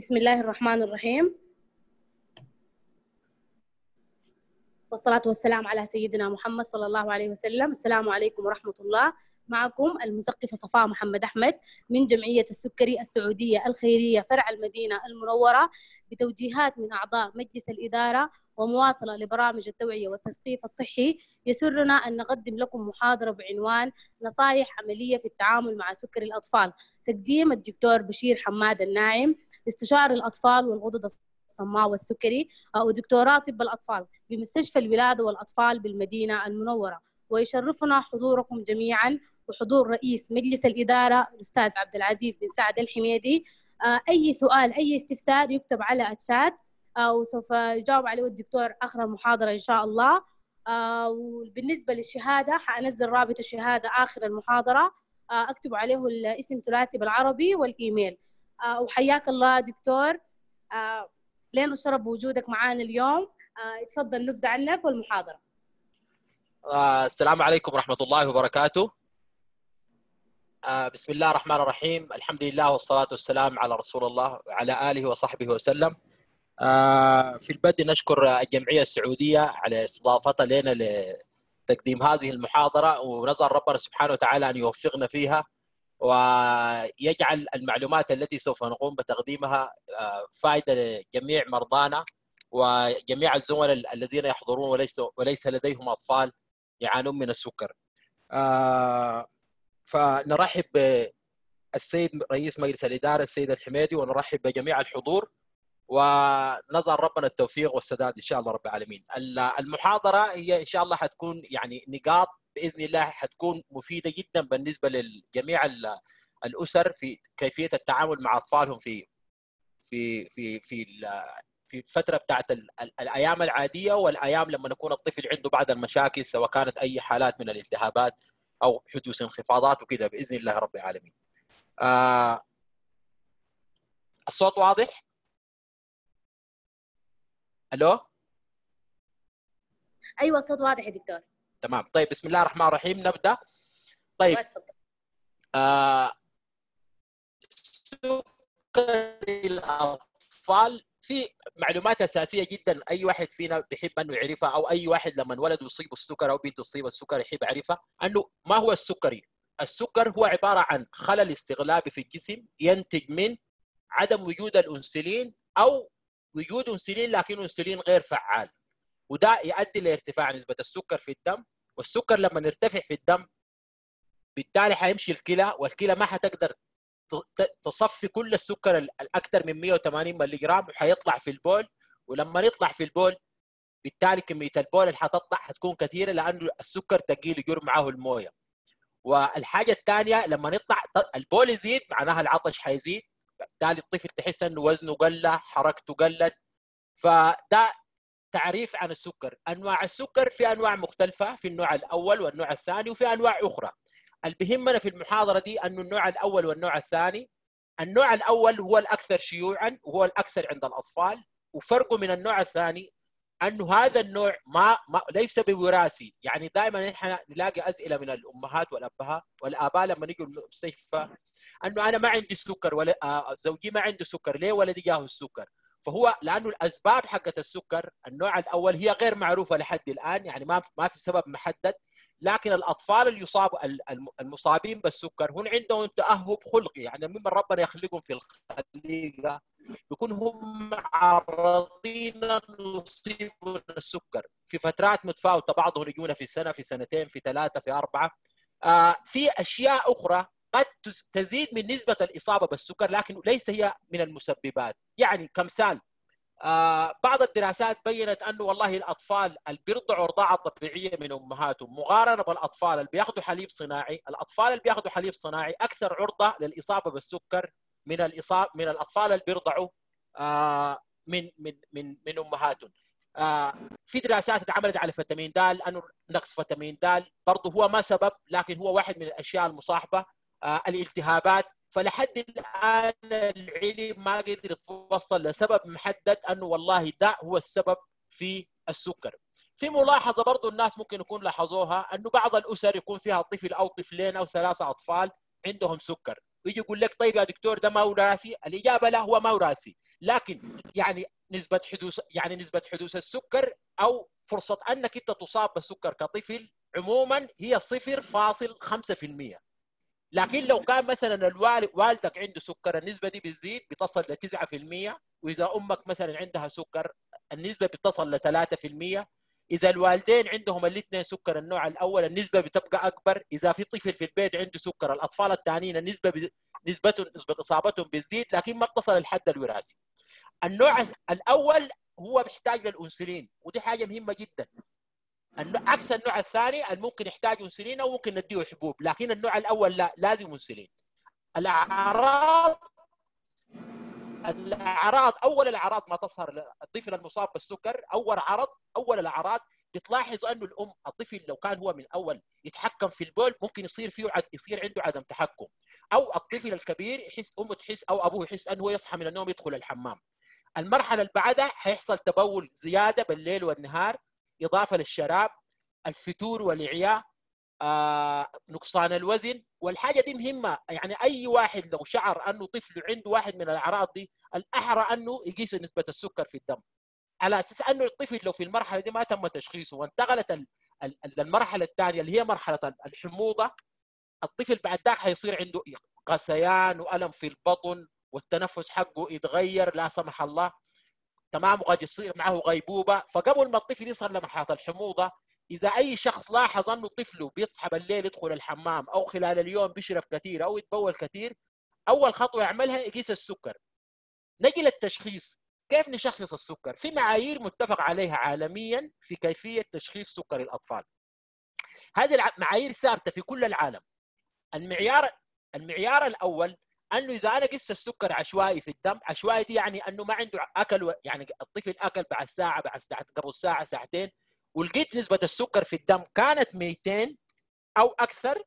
بسم الله الرحمن الرحيم. والصلاة والسلام على سيدنا محمد صلى الله عليه وسلم. السلام عليكم ورحمة الله. معكم المثقفة صفاء محمد أحمد من جمعية السكري السعودية الخيرية فرع المدينة المنورة بتوجيهات من أعضاء مجلس الإدارة ومواصلة لبرامج التوعية والتثقيف الصحي. يسرنا أن نقدم لكم محاضرة بعنوان نصائح عملية في التعامل مع سكري الأطفال. تقديم الدكتور بشير حماد الناعم. استشاري الأطفال والغدد الصماء والسكري ودكتوراه طب الأطفال بمستشفى الولادة والأطفال بالمدينة المنورة. ويشرفنا حضوركم جميعا وحضور رئيس مجلس الإدارة الأستاذ عبد العزيز بن سعد الحميدي. أي سؤال أي استفسار يكتب على الشات وسوف يجاوب عليه الدكتور آخر المحاضرة إن شاء الله. وبالنسبة للشهادة حأنزل رابط الشهادة آخر المحاضرة. أكتب عليه الاسم ثلاثي بالعربي والإيميل. وحياك الله دكتور. لين الشرف بوجودك معانا اليوم. اتفضل نبذة عنك والمحاضرة. السلام عليكم ورحمة الله وبركاته. بسم الله الرحمن الرحيم. الحمد لله والصلاة والسلام على رسول الله وعلى آله وصحبه وسلم. في البدء نشكر الجمعية السعودية على استضافتها لنا لتقديم هذه المحاضرة ونسأل ربنا سبحانه وتعالى أن يوفقنا فيها. ويجعل المعلومات التي سوف نقوم بتقديمها فائدة لجميع مرضانا وجميع الزملاء الذين يحضرون وليس وليس لديهم أطفال يعانون من السكر فنرحب بالسيد رئيس مجلس الإدارة السيد الحميدي ونرحب بجميع الحضور ونظر ربنا التوفيق والسداد إن شاء الله رب العالمين. المحاضرة هي إن شاء الله حتكون يعني نقاط بإذن الله حتكون مفيدة جدا بالنسبة لجميع الأسر في كيفية التعامل مع أطفالهم في في في في في الفترة بتاعت الأيام العادية والأيام لما يكون الطفل عنده بعض المشاكل سواء كانت أي حالات من الالتهابات أو حدوث انخفاضات وكذا بإذن الله رب العالمين. آه الصوت واضح؟ ألو أيوه الصوت واضح يا دكتور تمام. طيب بسم الله الرحمن الرحيم. نبدأ. طيب. آه الأطفال في معلومات أساسية جدا. أي واحد فينا بيحب أنه يعرفها أو أي واحد لما ولد يصيب السكر أو بنت تصيب السكر يحب يعرفها. أنه ما هو السكري؟ السكر هو عبارة عن خلل استغلابي في الجسم ينتج من عدم وجود الأنسولين أو وجود أنسولين لكن أنسولين غير فعال. وده يؤدي لارتفاع نسبة السكر في الدم والسكر لما يرتفع في الدم بالتالي حيمشي الكلى والكلى ما حتقدر تصفي كل السكر الأكثر من 180 ملي جرام وحيطلع في البول. ولما يطلع في البول بالتالي كمية البول اللي حتطلع حتكون كثيرة لأنه السكر ثقيل يجر معه الموية. والحاجة الثانية لما يطلع البول يزيد معناها العطش حيزيد بالتالي الطفل تحس إنه وزنه قل حركته قلت. فده تعريف عن السكر. أنواع السكر في أنواع مختلفة في النوع الأول والنوع الثاني وفي أنواع أخرى. اللي بيهمنا في المحاضرة دي أنه النوع الأول والنوع الثاني. النوع الأول هو الأكثر شيوعا وهو الأكثر عند الأطفال. وفرقه من النوع الثاني أنه هذا النوع ما, ما ليس بوراثي. يعني دائما نحن نلاقي أسئلة من الأمهات والأبهات والآباء لما نيجوا المستشفى أنه أنا ما عندي سكر ولا آه زوجي ما عنده سكر. ليه ولدي جاه السكر؟ فهو لأنه الأسباب حقت السكر النوع الأول هي غير معروفة لحد الآن يعني ما ما في سبب محدد لكن الأطفال اللي يصابوا المصابين بالسكر هم عندهم تأهب خلقي يعني ممن ربنا يخلقهم في الخليقة بيكون هم معرضين يصيبوا السكر. في فترات متفاوتة بعضهم يجونا في سنة في سنتين في ثلاثة في أربعة. آه في أشياء أخرى قد تزيد من نسبة الإصابة بالسكر لكن ليس هي من المسببات. يعني كمثال آه بعض الدراسات بينت أنه والله الأطفال اللي بيرضعوا رضاعة طبيعية من أمهاتهم مقارنة بالأطفال اللي بياخذوا حليب صناعي الأطفال اللي بياخذوا حليب صناعي أكثر عرضة للإصابة بالسكر من الإصابة من الأطفال اللي بيرضعوا آه من من من من أمهاتهم. آه في دراسات اتعملت على فيتامين د لأنه نقص فيتامين د برضه هو ما سبب لكن هو واحد من الأشياء المصاحبة. الالتهابات فلحد الآن العلم ما قدر يتوصل لسبب محدد أنه والله ده هو السبب في السكر. في ملاحظة برضو الناس ممكن يكون لاحظوها أنه بعض الأسر يكون فيها طفل أو طفلين أو ثلاثة أطفال عندهم سكر. ويجي يقول لك طيب يا دكتور ده ما وراثي الإجابة لا هو ما وراثي لكن يعني نسبة حدوث يعني نسبة حدوث السكر أو فرصة أنك أنت تصاب بالسكر كطفل عموما هي 0.5% لكن لو كان مثلا الوالد والدك عنده سكر النسبة دي بتزيد بتصل ل 9% وإذا أمك مثلا عندها سكر النسبة بتصل ل 3% إذا الوالدين عندهم الاثنين سكر النوع الأول النسبة بتبقى أكبر. إذا في طفل في البيت عنده سكر الأطفال الثانيين النسبة ب... نسبتهم نسبة إصابتهم بتزيد لكن ما بتصل الحد الوراثي. النوع الأول هو بيحتاج للإنسولين ودي حاجة مهمة جدا. عكس النوع الثاني الممكن يحتاج انسولين أو ممكن نديه حبوب لكن النوع الأول لا لازم انسولين. الاعراض الاعراض أول الأعراض ما تظهر الطفل المصاب بالسكر أول عرض أول الأعراض بتلاحظ أنه الام الطفل لو كان هو من اول يتحكم في البول ممكن يصير فيه عد يصير عنده عدم تحكم. أو الطفل الكبير يحس أمه تحس أو أبوه يحس أنه هو يصحى من النوم يدخل الحمام. المرحلة اللي بعدها حيحصل تبول زيادة بالليل والنهار. إضافة للشراب الفتور والإعياء آه، نقصان الوزن. والحاجة دي مهمة. يعني أي واحد لو شعر أنه طفله عنده واحد من الأعراض دي الأحرى أنه يقيس نسبة السكر في الدم. على أساس أنه الطفل لو في المرحلة دي ما تم تشخيصه وانتقلت المرحله الثانية اللي هي مرحلة الحموضة الطفل بعد ذاك حيصير عنده غثيان وألم في البطن والتنفس حقه يتغير لا سمح الله. تمام وقد يصير معه غيبوبة. فقبل ما الطفل يصل لمرحله الحموضة إذا أي شخص لاحظ أنه طفله بيصحى بالليل يدخل الحمام أو خلال اليوم بيشرب كثير أو يتبول كثير أول خطوة يعملها يقيس السكر. نجي للتشخيص كيف نشخص السكر؟ في معايير متفق عليها عالميا في كيفية تشخيص سكر الأطفال. هذه المعايير ثابتة في كل العالم. المعيار المعيار الأول أنه إذا أنا قست السكر عشوائي في الدم عشوائي دي يعني أنه ما عنده أكل يعني الطفل أكل بعد ساعة بعد ساعة قبل ساعة ساعتين ولقيت نسبة السكر في الدم كانت 200 أو أكثر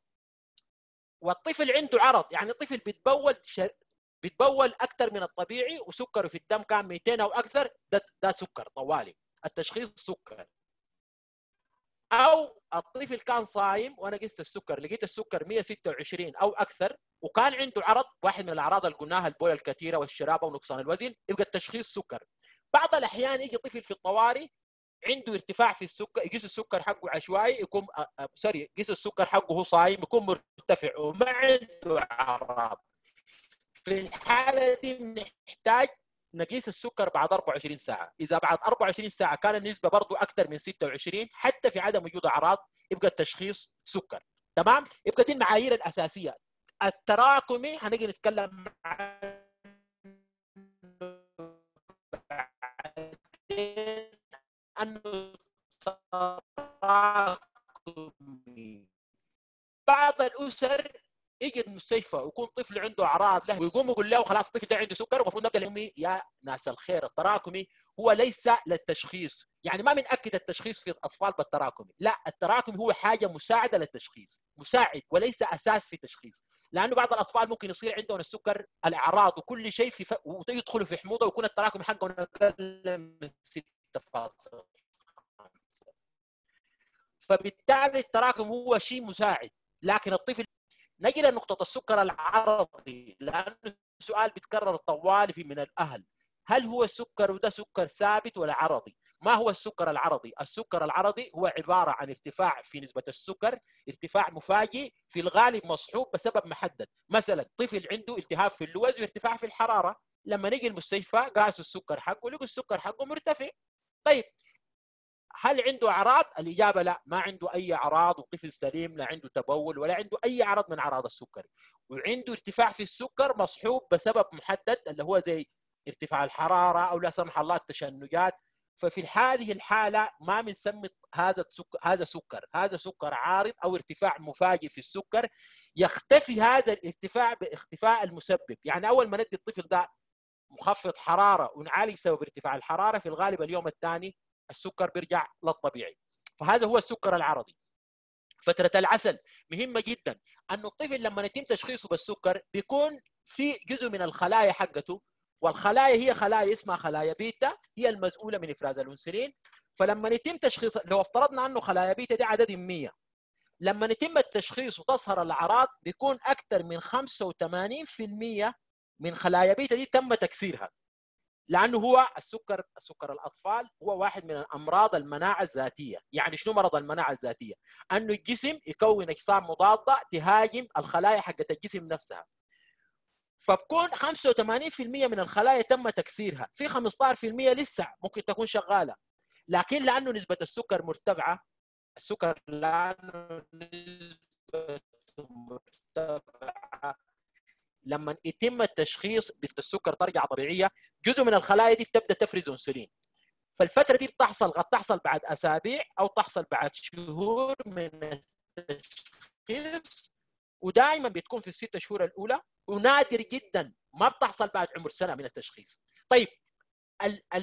والطفل عنده عرض يعني الطفل بيتبول شر... بيتبول أكثر من الطبيعي وسكره في الدم كان 200 أو أكثر ده, ده سكر طوالي التشخيص سكر. أو الطفل كان صايم وأنا قست السكر لقيت السكر 126 أو أكثر وكان عنده عرض واحد من الأعراض اللي قلناها البول الكثيرة والشرابة ونقصان الوزن يبقى التشخيص سكر. بعض الأحيان يجي طفل في الطوارئ عنده ارتفاع في السكر يقيس السكر حقه عشوائي يكون سوري يقيس السكر حقه هو صايم يكون مرتفع وما عنده أعراض. في الحالة دي بنحتاج نقيس السكر بعد 24 ساعة. إذا بعد 24 ساعة كان النسبة برضه أكثر من 26 حتى في عدم وجود أعراض يبقى التشخيص سكر. تمام؟ يبقى دي المعايير الأساسية. التراكمي هنجي نتكلم عن انه تراكمي بعض الأسر يجي المستشفى ويكون طفل عنده أعراض له ويقوم يقول له خلاص الطفل ده عنده سكر المفروض نبدا الامي يا ناس الخير التراكمي هو ليس للتشخيص. يعني ما بنأكد التشخيص في الأطفال بالتراكمي. لا التراكمي هو حاجة مساعدة للتشخيص مساعد وليس أساس في التشخيص لأنه بعض الأطفال ممكن يصير عندهم السكر الأعراض وكل شيء في ف... ويدخلوا في حموضة ويكون التراكمي حقهم أقل من 6 فاصل فبالتالي التراكم هو شيء مساعد لكن الطفل نجي لنقطة السكر العرضي لأنه سؤال بيتكرر طوالي في من الأهل هل هو السكر وده سكر ثابت ولا عرضي؟ ما هو السكر العرضي؟ السكر العرضي هو عبارة عن ارتفاع في نسبة السكر ارتفاع مفاجئ في الغالب مصحوب بسبب محدد مثلا طفل عنده التهاب في اللوز وارتفاع في الحرارة لما نجي المستشفى قاسوا السكر حقه لقوا السكر حقه مرتفع طيب هل عنده أعراض؟ الإجابة لا ما عنده أي أعراض وطفل سليم لا عنده تبول ولا عنده أي أعراض من أعراض السكري. وعنده ارتفاع في السكر مصحوب بسبب محدد اللي هو زي ارتفاع الحرارة أو لا سمح الله التشنجات. ففي هذه الحالة ما بنسمي هذا سكر هذا سكر. هذا سكر عارض أو ارتفاع مفاجئ في السكر. يختفي هذا الارتفاع باختفاء المسبب. يعني أول ما ندي الطفل ده مخفض حرارة ونعالج سبب ارتفاع الحرارة في الغالب اليوم الثاني السكر بيرجع للطبيعي فهذا هو السكر العرضي. فترة العسل مهمة جدا. أنه الطفل لما يتم تشخيصه بالسكر بيكون في جزء من الخلايا حقته والخلايا هي خلايا اسمها خلايا بيتا هي المسؤولة من إفراز الأنسولين. فلما يتم تشخيص لو افترضنا أنه خلايا بيتا دي عدد 100 لما يتم التشخيص وتظهر الأعراض بيكون أكثر من 85% من خلايا بيتا دي تم تكسيرها. لأنه هو السكر السكر الأطفال هو واحد من الأمراض المناعة الذاتية. يعني شنو مرض المناعة الذاتية؟ أنه الجسم يكون أجسام مضادة تهاجم الخلايا حقت الجسم نفسها. فبكون 85% من الخلايا تم تكسيرها. في 15% لسه ممكن تكون شغالة. لكن لأنه نسبة السكر مرتفعة السكر لأنه نسبة مرتفعة. لما يتم التشخيص بالسكر ترجع طبيعية جزء من الخلايا دي بتبدأ تفرز انسولين. فالفترة دي بتحصل قد تحصل بعد أسابيع أو تحصل بعد شهور من التشخيص ودائما بتكون في الست شهور الأولى ونادر جدا ما بتحصل بعد عمر سنة من التشخيص. طيب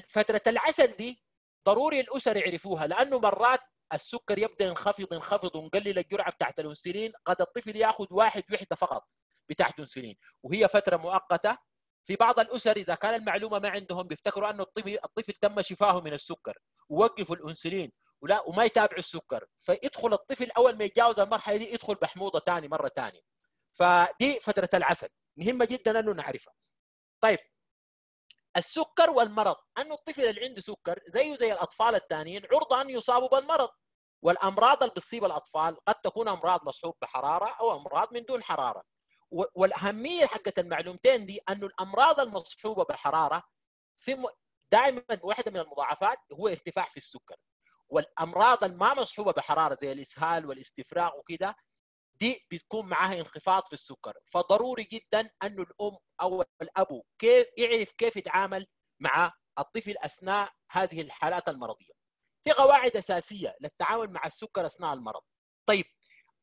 فترة العسل دي ضروري الأسر يعرفوها لأنه مرات السكر يبدأ ينخفض ينخفض ونقلل الجرعة بتاعت الأنسولين قد الطفل ياخذ واحد وحدة فقط. بتاعت انسولين وهي فترة مؤقتة. في بعض الأسر إذا كان المعلومة ما عندهم بيفتكروا انه الطفل الطفل تم شفاه من السكر. ووقفوا الأنسولين. ولا وما يتابعوا السكر. فيدخل الطفل أول ما يتجاوز المرحلة دي يدخل بحموضة ثاني مرة ثانية فدي فترة العسل. مهمة جدا إنه نعرفها. طيب. السكر والمرض. انه الطفل اللي عنده سكر زيه زي الأطفال الثانيين عرضه ان يصابوا بالمرض. والأمراض اللي بتصيب الأطفال قد تكون أمراض مصحوب بحرارة أو أمراض من دون حرارة. والأهمية حقت المعلومتين دي أنه الأمراض المصحوبة بالحرارة في. دائما واحدة من المضاعفات هو ارتفاع في السكر. والأمراض الما مصحوبة بحراره زي الإسهال والاستفراغ وكده دي بتكون معاها انخفاض في السكر. فضروري جدا انه الأم أو الأبو كيف يعرف كيف يتعامل مع الطفل أثناء هذه الحالات المرضية. في قواعد أساسية للتعامل مع السكر أثناء المرض. طيب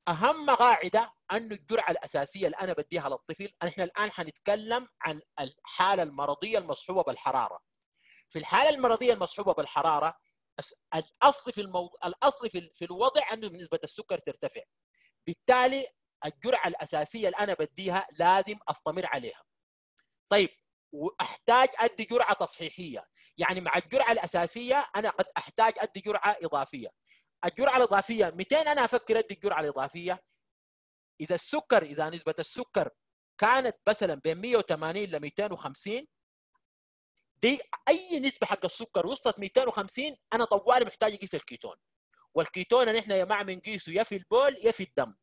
أهم قاعدة انه الجرعه الأساسية اللي أنا بديها للطفل. إحنا الآن حنتكلم عن الحالة المرضية المصحوبة بالحرارة. في الحالة المرضية المصحوبة بالحرارة الأصل في الموضوع الأصل في, في الوضع أنه نسبه السكر ترتفع. بالتالي الجرعة الأساسية اللي أنا بديها لازم أستمر عليها. طيب وأحتاج أدي جرعة تصحيحية. يعني مع الجرعة الأساسية أنا قد أحتاج أدي جرعة إضافية. الجرعة الإضافية 200 أنا أفكر أدي الجرعة الإضافية. إذا السكر إذا نسبة السكر كانت مثلا بين 180 ل 250 دي أي نسبة حق السكر وصلت 250 أنا طوالي محتاج اقيس الكيتون. والكيتون نحن يا جماعة بنقيسه يا في البول يا في الدم.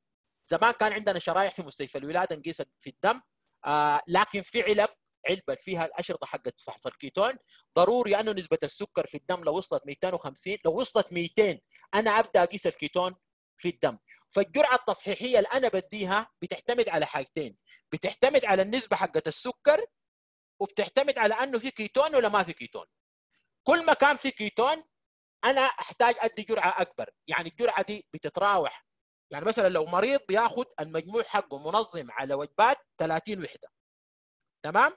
زمان كان عندنا شرايح في مستشفى الولاده نقيس في الدم آه لكن في علب علبة فيها الأشرطة حقت فحص الكيتون ضروري أنه نسبة السكر في الدم لو وصلت 250 لو وصلت 200 أنا أبدأ أقيس الكيتون في الدم. فالجرعة التصحيحية اللي أنا بديها بتعتمد على حاجتين. بتعتمد على النسبة حقت السكر وبتعتمد على أنه في كيتون ولا ما في كيتون. كل ما كان في كيتون أنا أحتاج أدي جرعة أكبر. يعني الجرعة دي بتتراوح. يعني مثلا لو مريض بياخذ المجموع حقه منظم على وجبات 30 وحدة. تمام؟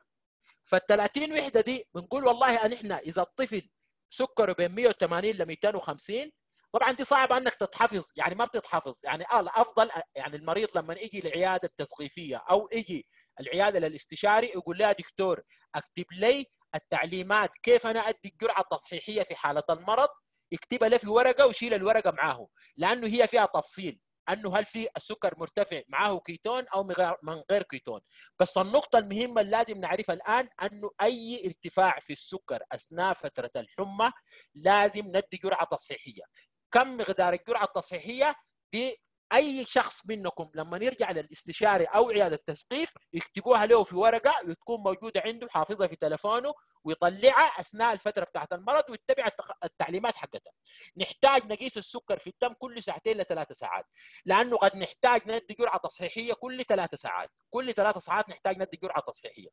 فال 30 وحدة دي بنقول والله إن إحنا إذا الطفل سكره بين 180 ل 250 طبعا دي صعبة إنك تتحفظ يعني ما بتتحفظ يعني الأفضل يعني المريض لما يجي العياده التثقيفية أو يجي العيادة للاستشاري يقول لها دكتور أكتب لي التعليمات كيف أنا أدي الجرعة التصحيحية في حالة المرض يكتبها له في ورقة ويشيل الورقة معاه لأنه هي فيها تفصيل أنه هل في السكر مرتفع معه كيتون أو من غير كيتون. بس النقطة المهمة اللي لازم نعرفها الآن أنه أي ارتفاع في السكر أثناء فترة الحمى لازم ندي جرعة تصحيحية. كم مقدار الجرعة التصحيحية دي أي شخص منكم لما يرجع للاستشاري أو عيادة التثقيف يكتبوها له في ورقة وتكون موجودة عنده حافظها في تلفونه ويطلعها أثناء الفترة بتاعت المرض ويتبع التعليمات حقتها. نحتاج نقيس السكر في الدم كل ساعتين لثلاث ساعات لأنه قد نحتاج ندي جرعة تصحيحية كل ثلاث ساعات، كل ثلاث ساعات نحتاج ندي جرعة تصحيحية.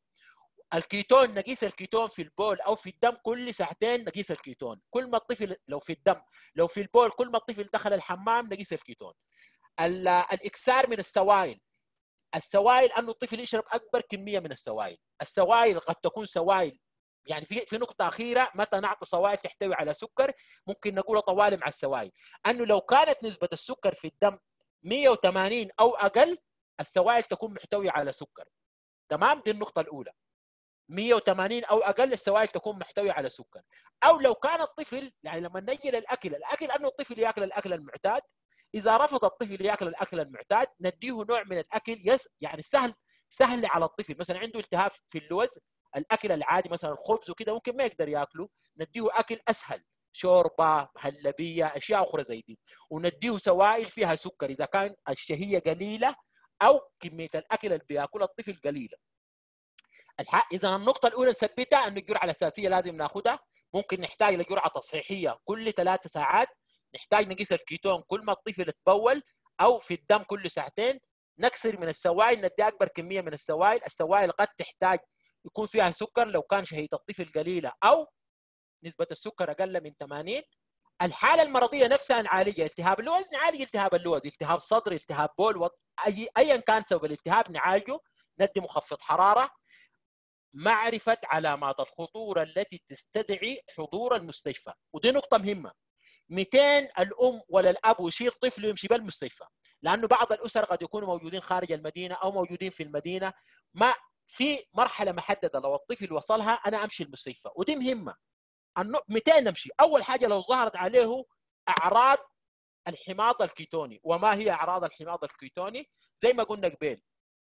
الكيتون نقيس الكيتون في البول أو في الدم كل ساعتين نقيس الكيتون. كل ما الطفل لو في الدم لو في البول كل ما الطفل دخل الحمام نقيس الكيتون. الإكثار من السوائل. السوائل أنه الطفل يشرب أكبر كمية من السوائل. السوائل قد تكون سوائل. يعني في في نقطة أخيرة متى نعطي سوائل تحتوي على سكر؟ ممكن نقول طوالي مع السوائل. أنه لو كانت نسبة السكر في الدم 180 أو أقل السوائل تكون محتوية على سكر. تمام؟ دي النقطة الأولى. 180 أو أقل السوائل تكون محتوية على سكر. أو لو كان الطفل يعني لما نجي للأكل الأكل أنه الطفل يأكل الأكل المعتاد إذا رفض الطفل يأكل الأكل المعتاد نديه نوع من الأكل يس يعني سهل سهل على الطفل. مثلا عنده التهاب في اللوز الأكل العادي مثلا الخبز وكده ممكن ما يقدر يأكله نديه أكل أسهل. شوربة هلبية أشياء أخرى زي دي. ونديه سوائل فيها سكر إذا كان الشهية قليلة أو كمية الأكل اللي بيأكلها الطفل قليلة. الح... إذا النقطة الأولى نثبتها إنه الجرعة الأساسية لازم ناخذها ممكن نحتاج لجرعه تصحيحية كل ثلاث ساعات. نحتاج نقيس الكيتون كل ما الطفل تبول أو في الدم كل ساعتين. نكثر من السوائل ندي أكبر كمية من السوائل. السوائل قد تحتاج يكون فيها سكر. لو كان شهيه الطفل قليلة أو نسبة السكر أقل من 80 الحالة المرضية نفسها نعالجها التهاب اللوز نعالج التهاب اللوز التهاب صدر التهاب بول. أي أيا كان سبب الالتهاب نعالجه. ندي مخفض حرارة. معرفة علامات الخطورة التي تستدعي حضور المستشفى. ودي نقطة مهمة. 200 الأم ولا الأب ويشيل طفله يمشي بالمستشفى. لأنه بعض الأسر قد يكونوا موجودين خارج المدينة أو موجودين في المدينة. ما في مرحلة محددة لو الطفل وصلها أنا أمشي المستشفى. ودي مهمة. 200 نمشي. أول حاجة لو ظهرت عليه أعراض الحماض الكيتوني. وما هي أعراض الحماض الكيتوني؟ زي ما قلنا قبل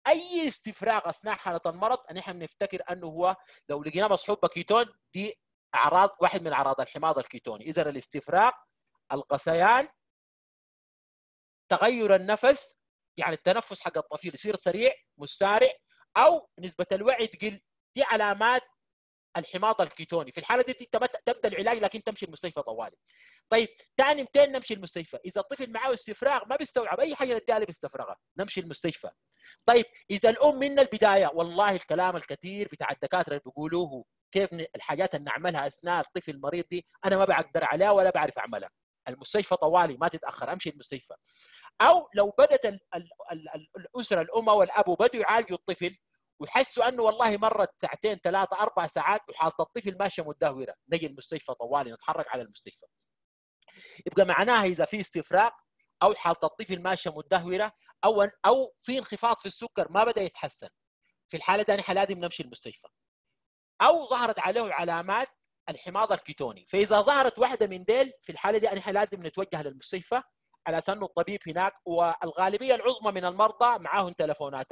أي استفراغ أثناء حالة المرض نحن نفتكر أنه هو لو لقيناه مصحوب بكيتون دي أعراض واحد من أعراض الحماض الكيتوني. إذا الاستفراغ القسيان تغير النفس يعني التنفس حق الطفل يصير سريع مسارع أو نسبة الوعي تقل. دي علامات الحماض الكيتوني. في الحالة دي تبدأ العلاج لكن تمشي المستشفى طوالي. طيب ثاني 200 نمشي المستشفى. إذا الطفل معه استفراغ ما بيستوعب أي حاجة نديها له باستفراغها نمشي المستشفى. طيب إذا الأم من البداية والله الكلام الكثير بتاع الدكاترة اللي بيقولوه كيف الحاجات اللي نعملها أثناء الطفل المريض دي أنا ما بقدر عليها ولا بعرف أعملها. المستشفى طوالي ما تتأخر أمشي المستشفى. أو لو بدأت ال ال ال الأسرة الأم والأب بدوا يعالجوا الطفل وحسوا أنه والله مرت ساعتين ثلاثة أربع ساعات وحالة الطفل ماشية مدهورة. نجي المستشفى طوالي نتحرك على المستشفى. يبقى معناها إذا في استفراغ أو حالة الطفل ماشية مدهوره أو أو في انخفاض في السكر ما بدأ يتحسن. في الحالة دي نحن لازم نمشي المستشفى. أو ظهرت عليه علامات الحماض الكيتوني. فإذا ظهرت واحدة من ديل في الحالة دي نحن لازم نتوجه للمستشفى على أساس الطبيب هناك والغالبية العظمى من المرضى معاهم تلفونات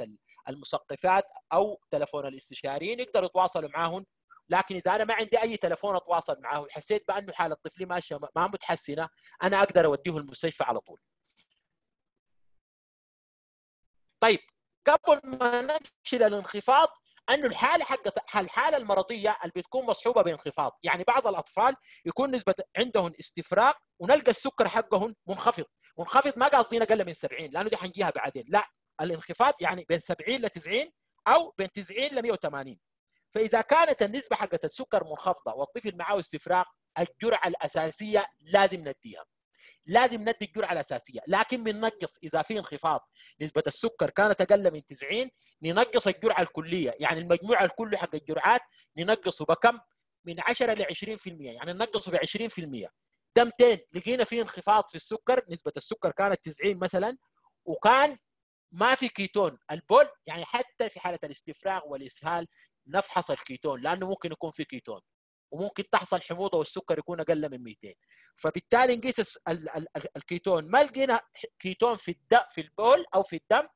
المثقفات أو تلفون الاستشاريين يقدروا يتواصلوا معاهم لكن إذا أنا ما عندي أي تلفون أتواصل معاه وحسيت بأنه حاله طفلي ماشية ما متحسنة أنا أقدر أوديه المستشفى على طول. طيب قبل ما نمشي للانخفاض أنه الحالة حق الحالة المرضية اللي بتكون مصحوبة بانخفاض. يعني بعض الأطفال يكون نسبة عندهم استفراغ ونلقى السكر حقهم منخفض. منخفض ما قاصدين أقل من 70 لأنه دي حنجيها بعدين. لا الانخفاض يعني بين 70 ل 90 أو بين 90 ل 180 فإذا كانت النسبة حقت السكر منخفضة والطفل معه استفراغ الجرعة الأساسية لازم نديها. لازم ندي الجرعة الأساسية. لكن بننقص إذا في انخفاض نسبة السكر كانت أقل من 90 ننقص الجرعة الكلية. يعني المجموع الكلي حق الجرعات ننقصه بكم؟ من 10 ل 20% يعني ننقصه ب 20% ده 200 لقينا في انخفاض في السكر. نسبة السكر كانت 90 مثلا. وكان ما في كيتون. البول يعني حتى في حالة الاستفراغ والإسهال نفحص الكيتون لأنه ممكن يكون في كيتون وممكن تحصل حموضة والسكر يكون أقل من 200 فبالتالي نقيس الكيتون ما لقينا كيتون في الدم في البول أو في الدم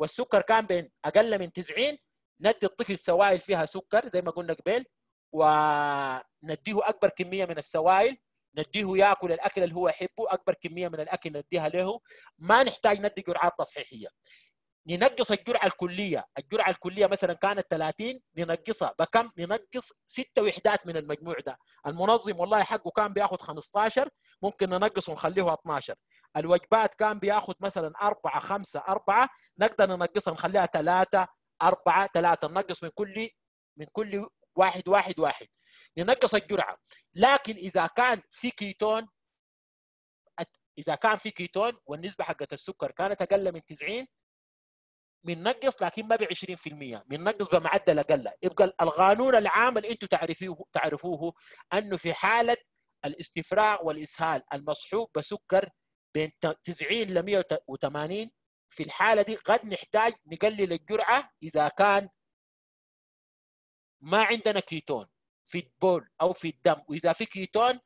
والسكر كان بين أقل من 90 ندي الطفل سوائل فيها سكر زي ما قلنا قبل ونديه أكبر كمية من السوائل نديه يأكل الأكل اللي هو يحبه أكبر كمية من الأكل نديها له. ما نحتاج ندي جرعات تصحيحية. ننقص الجرعة الكلية، الجرعة الكلية مثلا كانت 30 ننقصها. بكم؟ ننقص ست وحدات من المجموع ده، المنظم والله حقه كان بياخذ 15 ممكن ننقصه ونخليه 12 الوجبات كان بياخذ مثلا 4 5 4 نقدر ننقصها نخليها 3 4 3 ننقص من كل من كل واحد واحد واحد. ننقص الجرعة. لكن إذا كان في كيتون إذا كان في كيتون والنسبة حقت السكر كانت أقل من 90 بننقص لكن ما ب 20% بننقص بمعدل أقل يبقى القانون العام اللي أنتم تعرفوه تعرفوه أنه في حالة الاستفراغ والإسهال المصحوب بسكر بين 90 ل 180 في الحالة دي قد نحتاج نقلل الجرعة إذا كان ما عندنا كيتون في البول أو في الدم. وإذا في كيتون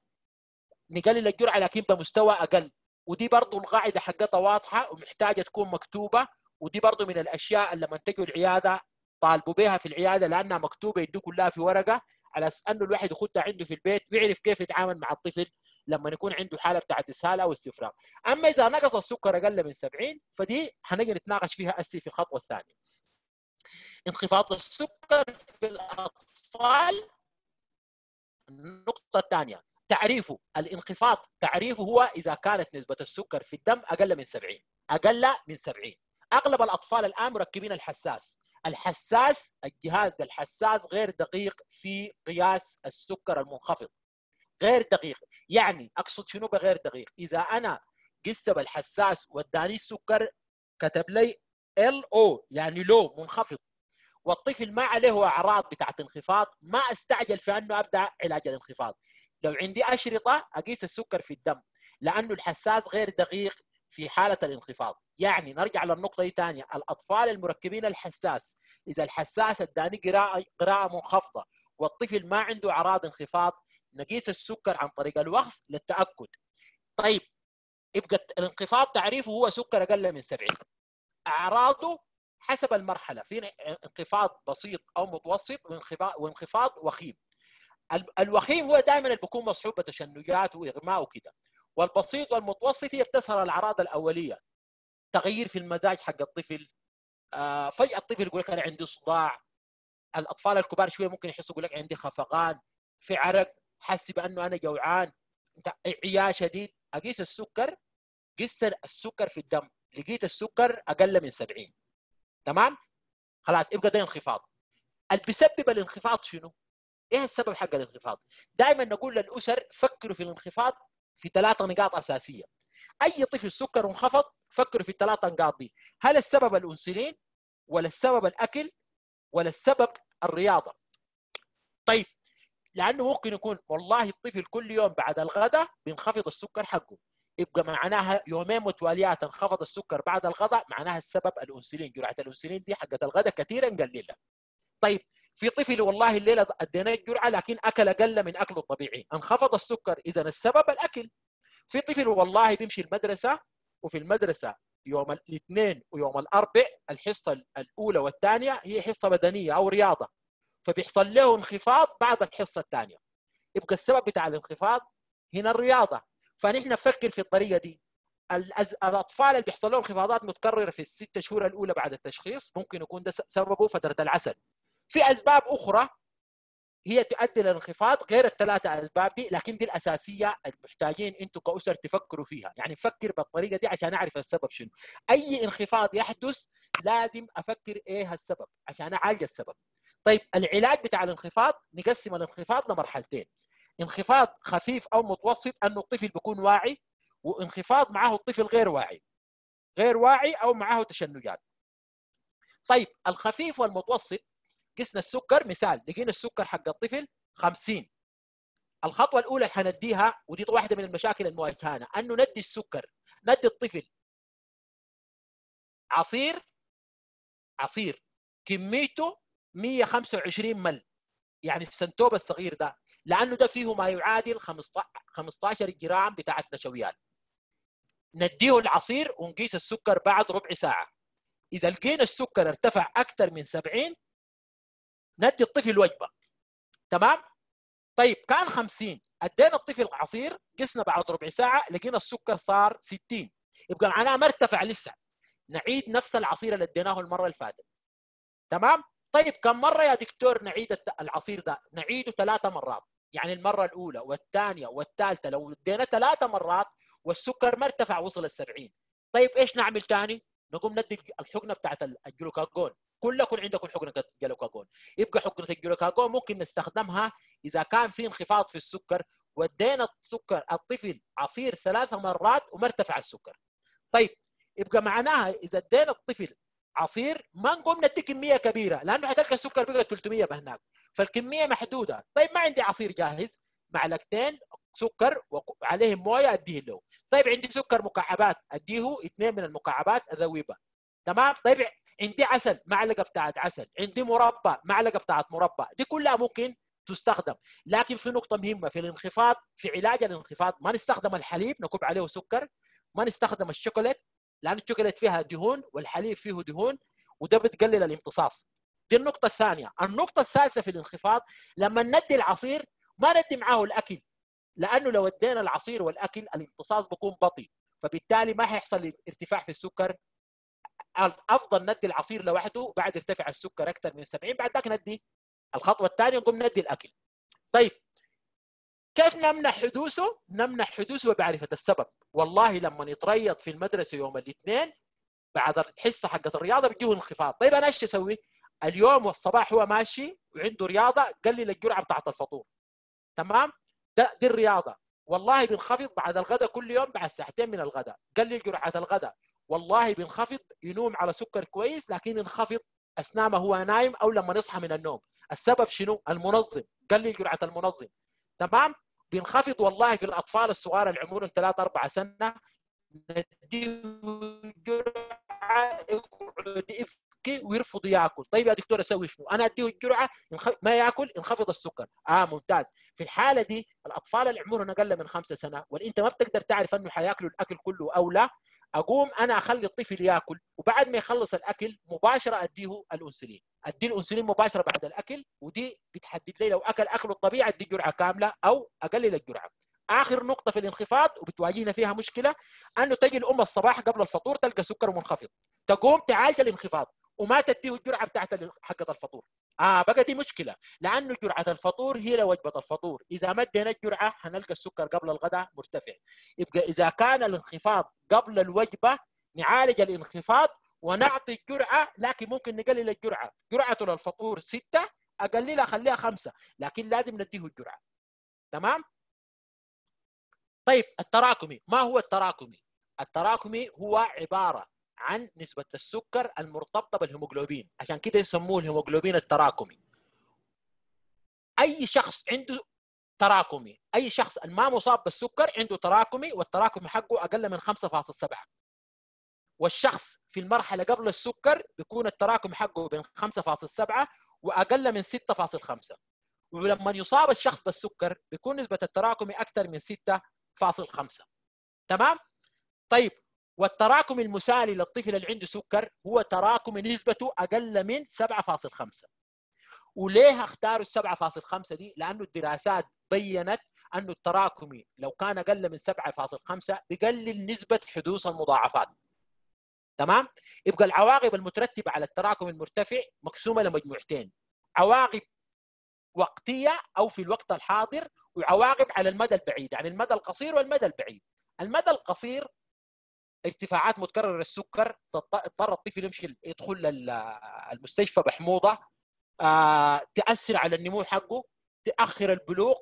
نقلل الجرعة لكن بمستوى أقل. ودي برضو القاعدة حقتها واضحة ومحتاجة تكون مكتوبة. ودي برضو من الأشياء اللي لما تجوا العيادة طالبوا بها في العيادة لأنها مكتوبة يدوا كلها في ورقة على إنه الواحد يخدها عنده في البيت ويعرف كيف يتعامل مع الطفل لما يكون عنده حالة بتاعت إسهال أو استفراغ. أما إذا نقص السكر أقل من 70 فدي حنجي نتناقش فيها اسي في الخطوة الثانية. انخفاض السكر في الأطفال النقطة الثانية تعريفه الانخفاض تعريفه هو إذا كانت نسبة السكر في الدم أقل من 70 أقل من 70 أغلب الأطفال الآن مركبين الحساس. الحساس الجهاز الحساس غير دقيق في قياس السكر المنخفض. غير دقيق. يعني أقصد شنو بغير دقيق؟ إذا أنا قست بالحساس وداني السكر كتب لي ال أو يعني لو منخفض. والطفل ما عليه اعراض بتاعت انخفاض ما أستعجل في أنه أبدأ علاج الانخفاض. لو عندي أشرطة أقيس السكر في الدم. لأنه الحساس غير دقيق في حالة الانخفاض. يعني نرجع للنقطة دي ثانية الأطفال المركبين الحساس إذا الحساس اداني قراءه قراءة منخفضة والطفل ما عنده أعراض انخفاض نقيس السكر عن طريق الوخز للتأكد. طيب يبقى الانخفاض تعريفه هو سكر أقل من 70 أعراضه حسب المرحلة. في انخفاض بسيط أو متوسط وانخفاض وانخفاض وخيم. الوخيم هو دائما اللي بيكون مصحوب بتشنجات وإغماء وكده. والبسيط والمتوسط هي بتظهر الأعراض الأولية. تغيير في المزاج حق الطفل آه فجأة الطفل يقول لك أنا عندي صداع. الأطفال الكبار شوية ممكن يحسوا يقول لك عندي خفقان في عرق حاسس بأنه أنا جوعان. عيا شديد. أقيس السكر قست السكر في الدم. لقيت السكر أقل من 70 تمام؟ خلاص يبقى ده انخفاض. اللي بيسبب الانخفاض شنو؟ إيه السبب حق الانخفاض؟ دائما نقول للأسر فكروا في الانخفاض في ثلاثة نقاط أساسية. أي طفل سكر انخفض فكروا في الثلاثة نقاط دي. هل السبب الأنسولين ولا السبب الأكل ولا السبب الرياضة؟ طيب لأنه ممكن يكون والله الطفل كل يوم بعد الغداء بينخفض السكر حقه. يبقى معناها يومين متواليات انخفض السكر بعد الغداء معناها السبب الأنسولين. جرعة الأنسولين دي حقت الغداء كثيرا نقللها طيب في طفل والله الليلة ادينا الجرعة لكن أكل أقل من اكله الطبيعي. انخفض السكر. اذا السبب الأكل. في طفل والله بيمشي المدرسة وفي المدرسة يوم الاثنين ويوم الأربع الحصة الأولى والثانية هي حصة بدنية أو رياضة. فبيحصل له انخفاض بعد الحصة الثانية. يبقى السبب بتاع الانخفاض هنا الرياضة. فنحن نفكر في الطريقة دي. الأطفال اللي بيحصل لهم انخفاضات متكررة في الست شهور الأولى بعد التشخيص ممكن يكون ده سببه فترة العسل. في أسباب أخرى هي تؤدي للانخفاض غير الثلاثه أسباب دي لكن دي الأساسية المحتاجين أنتم كأسر تفكروا فيها. يعني نفكر بالطريقة دي عشان أعرف السبب شنو. أي انخفاض يحدث لازم أفكر إيه السبب عشان أعالج السبب. طيب العلاج بتاع الانخفاض نقسم الانخفاض لمرحلتين. انخفاض خفيف أو متوسط انه الطفل بيكون واعي وانخفاض معه الطفل غير واعي. غير واعي أو معه تشنجات. طيب الخفيف والمتوسط قسنا السكر مثال لقينا السكر حق الطفل 50 الخطوة الأولى اللي حنديها ودي واحدة من المشاكل المواجهانا أنه ندي السكر ندي الطفل عصير عصير كميته 125 مل يعني السنتوب الصغير ده لأنه ده فيه ما يعادل 15 جرام بتاعت نشويات. نديه العصير ونقيس السكر بعد ربع ساعة. إذا لقينا السكر ارتفع أكثر من 70 ندي الطفل وجبة. تمام؟ طيب كان 50 أدينا الطفل عصير قسنا بعد ربع ساعة لقينا السكر صار 60 يبقى معناه ما ارتفع لسه. نعيد نفس العصير اللي اديناه المرة اللي فاتت. تمام؟ طيب كم مرة يا دكتور نعيد العصير ده؟ نعيده ثلاثة مرات. يعني المرة الأولى والثانية والثالثة لو ادينا ثلاثة مرات والسكر ما ارتفع وصل ال 70 طيب إيش نعمل ثاني نقوم ندي الحقنة بتاعت الجلوكاجون. كلكم عندكم حقنة يبقى حقنة الجلوكاجون ممكن نستخدمها إذا كان في انخفاض في السكر. ودينا السكر الطفل عصير ثلاث مرات وما ارتفع السكر. طيب يبقى معناها إذا ادينا الطفل عصير ما نقوم ندي كمية كبيرة لأنه حتلقى السكر بقى 300 بهناك. فالكمية محدودة. طيب ما عندي عصير جاهز. معلقتين سكر وعليهم موية أديه له. طيب عندي سكر مكعبات أديه. اثنين من المكعبات اذوبها تمام؟ طيب عندي عسل معلقه بتاعت عسل. عندي مربى معلقه بتاعت مربى. دي كلها ممكن تستخدم. لكن في نقطة مهمة في الانخفاض في علاج الانخفاض ما نستخدم الحليب نكب عليه سكر ما نستخدم الشوكولات لأن الشوكولات فيها دهون والحليب فيه دهون وده بتقلل الامتصاص. دي النقطة الثانية. النقطة الثالثة في الانخفاض لما ندي العصير ما ندي معاه الأكل. لأنه لو ادينا العصير والأكل الامتصاص بيكون بطيء. فبالتالي ما حيحصل ارتفاع في السكر الأفضل ندي العصير لوحده بعد يرتفع السكر أكثر من 70 بعد ذاك ندي الخطوة الثانية نقوم ندي الأكل. طيب كيف نمنع حدوثه؟ نمنع حدوثه بمعرفة السبب. والله لما يتريض في المدرسة يوم الاثنين بعد الحصة حقت الرياضة بيجيه انخفاض طيب أنا إيش أسوي؟ اليوم والصباح هو ماشي وعنده رياضة قلل الجرعه بتاعت الفطور. تمام؟ ده دي الرياضة. والله بينخفض بعد الغداء كل يوم بعد ساعتين من الغداء. قلل جرعه الغداء. والله بينخفض ينوم على سكر كويس لكن ينخفض أثناء ما هو نايم أو لما نصحى من النوم. السبب شنو؟ المنظم. قلل جرعة المنظم. تمام؟ بينخفض والله في الأطفال الصغار اللي عمرهم 3 4 سنة نديه جرعة يقعد يبكي ويرفض ياكل. طيب يا دكتور أسوي شنو؟ أنا أديه الجرعة ينخ... ما ياكل ينخفض السكر. آه ممتاز. في الحالة دي الأطفال اللي عمرهم أقل من خمسة سنة وانت ما بتقدر تعرف إنه حياكلوا الأكل كله أو لا أقوم أنا أخلي الطفل ياكل وبعد ما يخلص الأكل مباشرة أديه الأنسولين. ادي الأنسولين مباشرة بعد الأكل ودي بتحدد لي لو أكل اكله الطبيعي ادي جرعة كاملة أو أقلل الجرعة. آخر نقطة في الانخفاض وبتواجهنا فيها مشكلة أنه تجي الأم الصباح قبل الفطور تلقى سكر منخفض. تقوم تعالج الانخفاض. وما تديه الجرعة بتاعت حقت الفطور. آه بقى دي مشكلة لأنه جرعة الفطور هي لوجبه الفطور. إذا ما ادينا الجرعة حنلقى السكر قبل الغداء مرتفع. يبقى إذا كان الانخفاض قبل الوجبة نعالج الانخفاض ونعطي الجرعة لكن ممكن نقلل الجرعة. جرعته للفطور ستة أقللها أخليها خمسة لكن لازم نديه الجرعة. تمام؟ طيب التراكمي. ما هو التراكمي؟ التراكمي هو عبارة عن نسبة السكر المرتبطة بالهيموغلوبين عشان كده يسموه الهيموغلوبين التراكمي. أي شخص عنده تراكمي أي شخص ما مصاب بالسكر عنده تراكمي والتراكمي حقه أقل من 5.7 والشخص في المرحلة قبل السكر بيكون التراكم حقه بين 5.7 وأقل من 6.5 ولما يصاب الشخص بالسكر بيكون نسبة التراكمي أكثر من 6.5 تمام؟ طيب والتراكم المسالي للطفل اللي عنده سكر هو تراكم نسبته أقل من 7.5 وليه اختاروا ال 7.5 دي؟ لأنه الدراسات بينت أنه التراكمي لو كان أقل من 7.5 بيقلل نسبة حدوث المضاعفات. تمام؟ يبقى العواقب المترتبة على التراكم المرتفع مقسومة لمجموعتين. عواقب وقتية أو في الوقت الحاضر وعواقب على المدى البعيد، يعني المدى القصير والمدى البعيد. المدى القصير ارتفاعات متكررة السكر اضطر الطفل يمشي يدخل المستشفى بحموضة آه، تأثر على النمو حقه تأخر البلوغ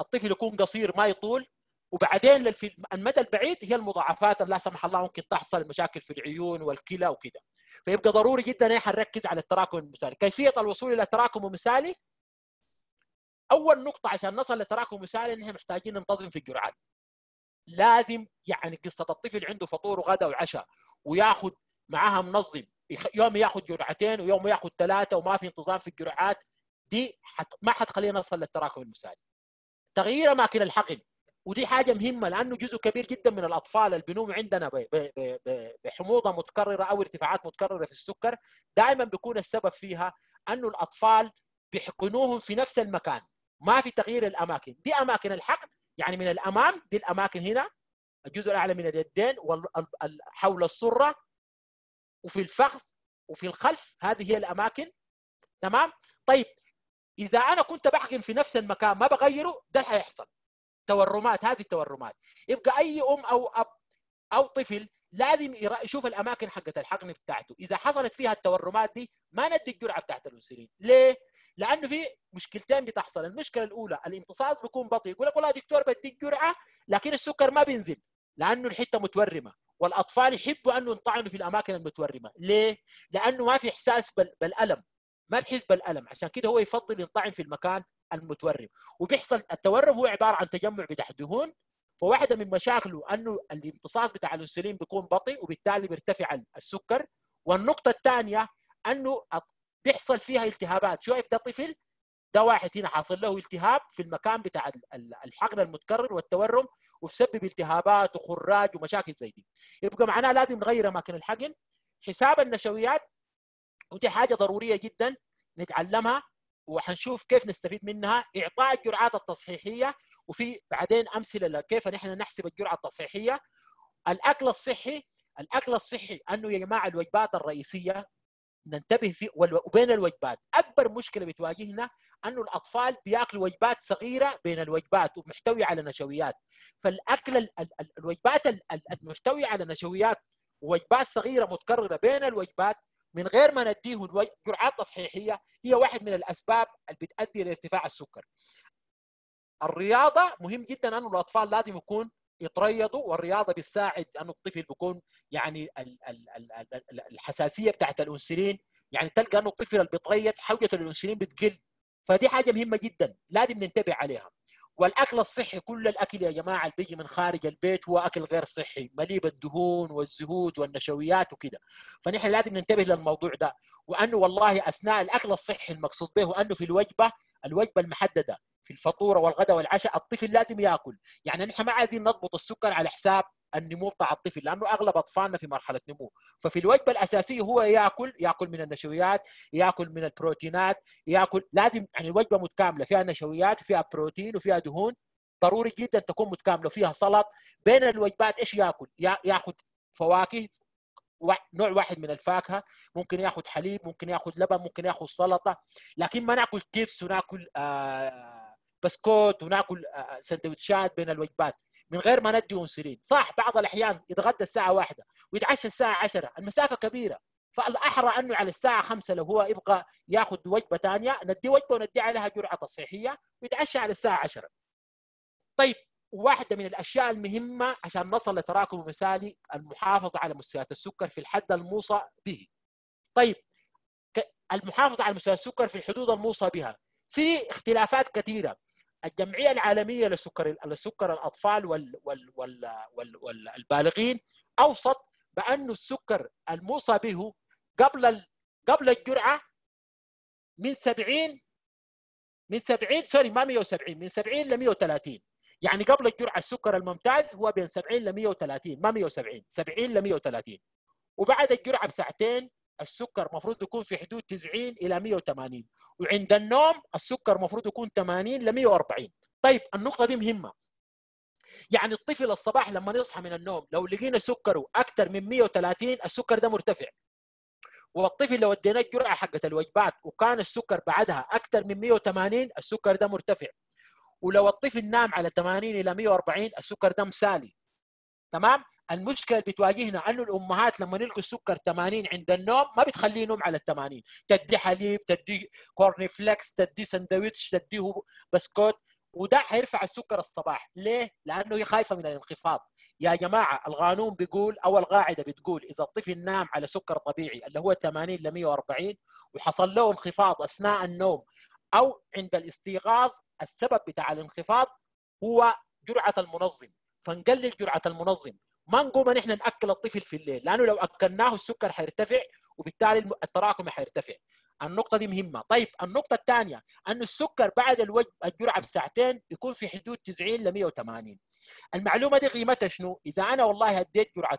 الطفل يكون قصير ما يطول وبعدين في المدى البعيد هي المضاعفات لا سمح الله ممكن تحصل مشاكل في العيون والكلى وكذا. فيبقى ضروري جدا إحنا نركز على التراكم المثالي. كيفية الوصول إلى تراكم مثالي؟ أول نقطة عشان نصل لتراكم مثالي نحن محتاجين ننتظم في الجرعات. لازم يعني قصة الطفل عنده فطور وغداء وعشاء وياخذ معاها منظم. يوم ياخذ جرعتين ويوم ياخذ ثلاثة وما في انتظام في الجرعات دي حت ما حتخلينا نصل للتراكم المسالي تغيير أماكن الحقن ودي حاجة مهمة لأنه جزء كبير جدا من الأطفال اللي بينوموا عندنا بحموضة متكررة أو ارتفاعات متكررة في السكر دائما بيكون السبب فيها أنه الأطفال بيحقنوهم في نفس المكان. ما في تغيير الأماكن. دي أماكن الحقن يعني من الأمام دي الأماكن هنا الجزء الأعلى من اليدين حول السرة وفي الفخذ وفي الخلف هذه هي الأماكن. تمام؟ طيب إذا أنا كنت بحقن في نفس المكان ما بغيره ده حيحصل. تورمات هذه التورمات. يبقى أي أم أو أب أو طفل لازم يشوف الأماكن حقت الحقن بتاعته. إذا حصلت فيها التورمات دي ما ندي الجرعة بتاعت الأنسولين. ليه؟ لأنه في مشكلتين بتحصل. المشكلة الأولى الامتصاص بيكون بطيء. يقول لك والله دكتور بديك جرعة لكن السكر ما بينزل لأنه الحتة متورمة. والأطفال يحبوا أنه ينطعنوا في الأماكن المتورمة. ليه؟ لأنه ما في إحساس بالألم. ما بحس بالألم. عشان كده هو يفضل ينطعن في المكان المتورم. وبيحصل التورم هو عبارة عن تجمع بتاع دهون. فواحدة من مشاكله أنه الامتصاص بتاع الإنسولين بيكون بطيء وبالتالي بيرتفع السكر. والنقطة الثانية أنه بيحصل فيها التهابات. شايف ده طفل ده واحد هنا حاصل له التهاب في المكان بتاع الحقن المتكرر والتورم وبسبب التهابات وخراج ومشاكل زي دي. يبقى معناه لازم نغير أماكن الحقن. حساب النشويات ودي حاجة ضرورية جدا نتعلمها وحنشوف كيف نستفيد منها. إعطاء الجرعات التصحيحية وفي بعدين أمثلة لكيف نحن نحسب الجرعة التصحيحية. الأكل الصحي الأكل الصحي أنه يا جماعة الوجبات الرئيسية ننتبه في وبين الوجبات أكبر مشكلة بتواجهنا أنه الأطفال بيأكلوا وجبات صغيرة بين الوجبات ومحتويه على نشويات فالأكل الوجبات المحتويه على نشويات ووجبات صغيرة متكررة بين الوجبات من غير ما نديه جرعات تصحيحية هي واحد من الأسباب اللي بتؤدي لارتفاع السكر. الرياضة مهم جدا أنه الأطفال لازم يكون يتريضوا والرياضة بتساعد أنه الطفل بيكون يعني الحساسية بتاعت الأنسولين يعني تلقى أنه الطفل اللي بيتريض حوجته للانسولين بتقل. فدي حاجة مهمة جدا لازم ننتبه عليها. والأكل الصحي كل الأكل يا جماعة اللي بيجي من خارج البيت هو أكل غير صحي مليء بالدهون والزهود والنشويات وكده. فنحن لازم ننتبه للموضوع ده. وأنه والله أثناء الأكل الصحي المقصود به انه في الوجبة الوجبة المحددة في الفطوره والغداء والعشاء الطفل لازم يأكل. يعني نحن ما عايزين نضبط السكر على حساب النمو بتاع الطفل لأنه أغلب أطفالنا في مرحلة نمو. ففي الوجبة الأساسية هو يأكل يأكل من النشويات يأكل من البروتينات يأكل لازم يعني الوجبة متكاملة فيها نشويات وفيها بروتين وفيها دهون. ضروري جدا تكون متكاملة وفيها سلط بين الوجبات إيش يأكل؟ يأخذ فواكه نوع واحد من الفاكهة. ممكن ياخذ حليب ممكن ياخذ لبن ممكن ياخذ سلطة. لكن ما ناكل كيبس وناكل آه بسكوت وناكل آه سندوتشات بين الوجبات. من غير ما ندي انسولين. صح بعض الأحيان يتغدى الساعة واحدة ويتعشى الساعة 10 المسافة كبيرة. فالاحرى أنه على الساعة 5 لو هو يبغى ياخذ وجبة ثانية ندي وجبة وندي عليها جرعة تصحيحية ويتعشى على الساعة 10 طيب واحدة من الأشياء المهمة عشان نصل لتراكم مثالي المحافظة على مستويات السكر في الحد الموصى به. طيب المحافظة على مستويات السكر في الحدود الموصى بها. في اختلافات كثيرة الجمعية العالمية لسكر لسكر الأطفال وال وال وال وال والبالغين أوصت بانه السكر الموصى به قبل قبل الجرعة من 70 من 70 سوري ما 170 من 70 ل 130 يعني قبل الجرعة السكر الممتاز هو بين 70 ل 130 ما 170 70 ل 130 وبعد الجرعة بساعتين السكر المفروض يكون في حدود 90 إلى 180 وعند النوم السكر المفروض يكون 80 ل 140 طيب النقطة دي مهمة. يعني الطفل الصباح لما يصحى من النوم لو لقينا سكره أكثر من 130 السكر ده مرتفع. والطفل لو ادينا الجرعة حقت الوجبات وكان السكر بعدها أكثر من 180 السكر ده مرتفع. ولو الطفل نام على 80 إلى 140 السكر ده مثالي تمام؟ المشكلة اللي بتواجهنا انه الأمهات لما يلقوا السكر 80 عند النوم ما بتخليه ينوم على ال 80 تدي حليب تدي corn flakes تدي سندويتش تديه بسكوت وده حيرفع السكر الصباح. ليه؟ لأنه هي خايفة من الانخفاض. يا جماعة القانون بيقول أو القاعدة بتقول إذا الطفل نام على سكر طبيعي اللي هو 80 ل 140 وحصل له انخفاض أثناء النوم أو عند الاستيقاظ السبب بتاع الانخفاض هو جرعة المنظم فنقلل جرعة المنظم ما نقوم نحن نأكل الطفل في الليل لأنه لو أكلناه السكر حيرتفع وبالتالي التراكم حيرتفع النقطة دي مهمة، طيب النقطة الثانية أن السكر بعد الوجب الجرعة بساعتين يكون في حدود 90 ل 180. المعلومة دي قيمتها شنو؟ إذا أنا والله هديت جرعة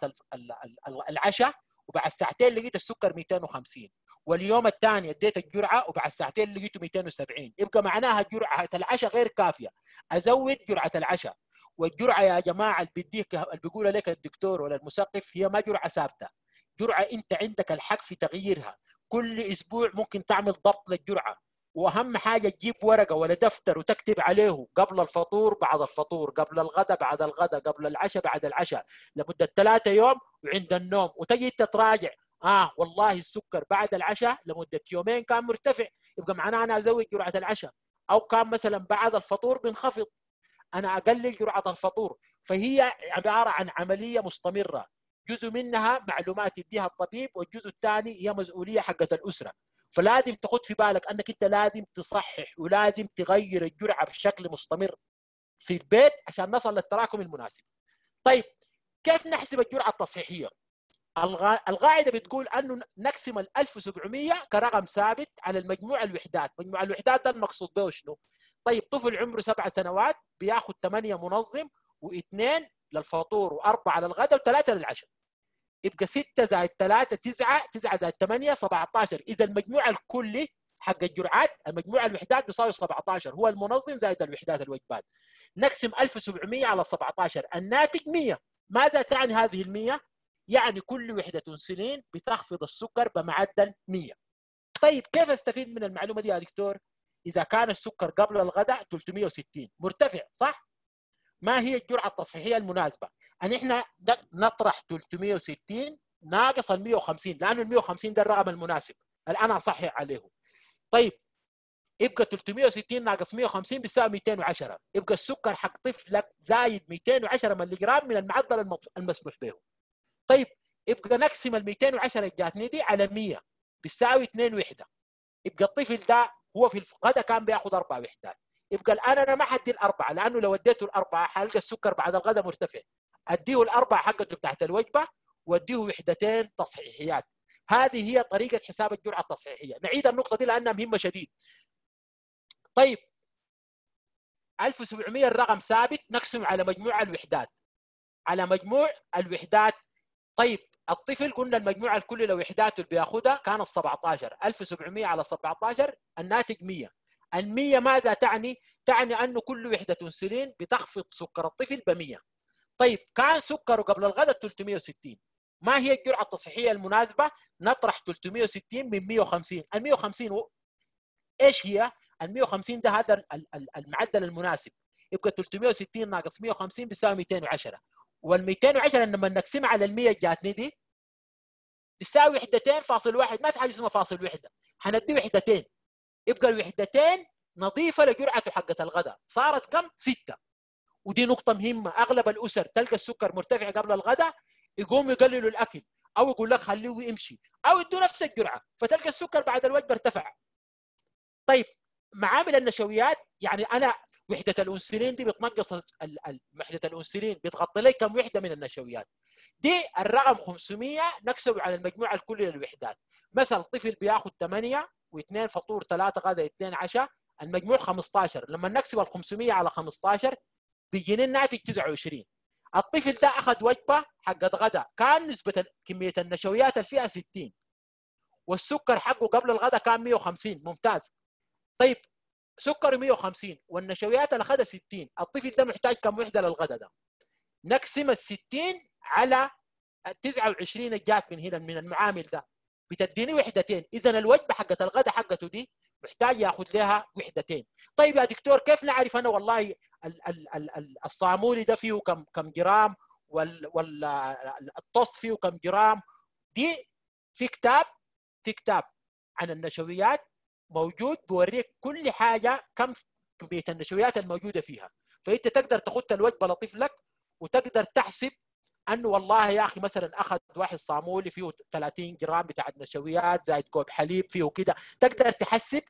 العشاء وبعد ساعتين لقيت السكر 250 واليوم الثاني اديت الجرعة وبعد ساعتين لقيته 270 يبقى معناها جرعة العشاء غير كافية. أزود جرعة العشاء. والجرعة يا جماعة اللي بيديك اللي بيقولها لك الدكتور ولا المثقف هي ما جرعة ثابتة. جرعة انت عندك الحق في تغييرها. كل أسبوع ممكن تعمل ضبط للجرعة. وأهم حاجة تجيب ورقة ولا دفتر وتكتب عليه قبل الفطور بعد الفطور قبل الغداء بعد الغداء قبل العشاء بعد العشاء. لمدة ثلاثة يوم وعند النوم. وتجي تتراجع آه والله السكر بعد العشاء لمدة يومين كان مرتفع. يبقى معناه أنا أزود جرعة العشاء. أو كان مثلا بعد الفطور بنخفض. أنا أقلل جرعة الفطور. فهي عبارة عن عملية مستمرة. جزء منها معلومات يديها الطبيب والجزء الثاني هي مسؤولية حقت الأسرة. فلازم تاخذ في بالك انك انت لازم تصحح ولازم تغير الجرعة بشكل مستمر في البيت عشان نصل للتراكم المناسب. طيب كيف نحسب الجرعة التصحيحية؟ القاعدة بتقول أنه نقسم ال 1700 كرقم ثابت على المجموع الوحدات. مجموع الوحدات المقصود به شنو؟ طيب طفل عمره سبع سنوات بياخذ ثمانية منظم واثنين للفطور واربعه للغداء وثلاثه للعشاء. يبقى 6 زائد 3 9 9 زائد 8 17 إذا المجموع الكلي حق الجرعات المجموع الوحدات بيساوي 17 هو المنظم زائد الوحدات الوجبات. نقسم 1700 على 17 الناتج 100 ماذا تعني هذه ال 100 يعني كل وحدة إنسولين بتخفض السكر بمعدل 100 طيب كيف أستفيد من المعلومة دي يا دكتور؟ إذا كان السكر قبل الغداء 360 مرتفع صح؟ ما هي الجرعة التصحيحية المناسبة؟ ان إحنا نطرح 360 ناقص ال 150 لأنه ال 150 ده الرقم المناسب. الآن اصحح عليه. طيب يبقى 360 ناقص 150 بيساوي 210 يبقى السكر حق طفلك زايد 210 ملي جرام من المعدل المسموح به. طيب يبقى نقسم ال 210 اللي جاتني دي على 100 بيساوي 2 وحدة. يبقى الطفل ده هو في الغداء كان بياخذ أربع وحدات. يبقى الآن أنا ما حدي الأربعة لأنه لو اديته الأربعة حلقى السكر بعد الغداء مرتفع. أديه الأربعة حقته بتاعت الوجبة وأديه وحدتين تصحيحيات. هذه هي طريقة حساب الجرعة التصحيحية. نعيد النقطة دي لأنها مهمة شديد. طيب 1700 الرقم ثابت نقسم على مجموع الوحدات. على مجموع الوحدات. طيب الطفل قلنا المجموع الكلي لوحداته اللي بيأخذها كانت 17 1700 على 17 الناتج 100 ال 100 ماذا تعني؟ تعني انه كل وحدة انسولين بتخفض سكر الطفل ب 100 طيب كان سكره قبل الغداء 360 ما هي الجرعة التصحيحية المناسبة؟ نطرح 360 من 150 ال 150 و... إيش هي؟ ال 150 ده هذا المعدل المناسب. يبقى 360 ناقص 150 بيساوي 210 وال 210 لما نقسمها على ال 100 جاتني دي؟ بتساوي وحدتين فاصل واحد. ما في حاجة اسمها فاصل وحدة. حندي وحدتين. يبقى الوحدتين نظيفه لجرعته حقة الغداء. صارت كم؟ ستة. ودي نقطة مهمة. أغلب الأسر تلقى السكر مرتفع قبل الغداء يقوم يقللوا الأكل أو يقول لك خليه يمشي أو يدوا نفس الجرعة فتلقى السكر بعد الوجبة ارتفع. طيب معامل النشويات يعني أنا وحدة الأنسولين دي بتنقص وحدة الأنسولين بتغطي لي كم وحدة من النشويات. دي الرقم 500 نكسبه على المجموع الكلي للوحدات. مثلا طفل بياخذ 8 و2 فطور 3 غدا 2 عشاء المجموع 15 لما نكسب ال 500 على 15 بيجينا الناتج 29 الطفل ده أخذ وجبة حقت غدا كان نسبة كمية النشويات اللي فيها 60 والسكر حقه قبل الغداء كان 150 ممتاز. طيب سكر 150 والنشويات اللي اخذها 60 الطفل ده محتاج كم وحدة للغداء ده؟ نقسم ال 60 على ال 29 اللي جات من هنا من المعامل ده. بتديني وحدتين. اذا الوجبة حقت الغداء حقته دي محتاج ياخذ لها وحدتين. طيب يا دكتور كيف نعرف أنا والله الصامولي ده فيه كم كم جرام والتوست فيه كم جرام؟ دي في كتاب في كتاب عن النشويات موجود بوريك كل حاجة كم كميه النشويات الموجودة فيها. فأنت تقدر تخطط الوجبة لطفلك وتقدر تحسب انه والله يا أخي مثلا أخذ واحد صامولي فيه 30 جرام بتاع النشويات زائد كوب حليب فيه كده. تقدر تحسب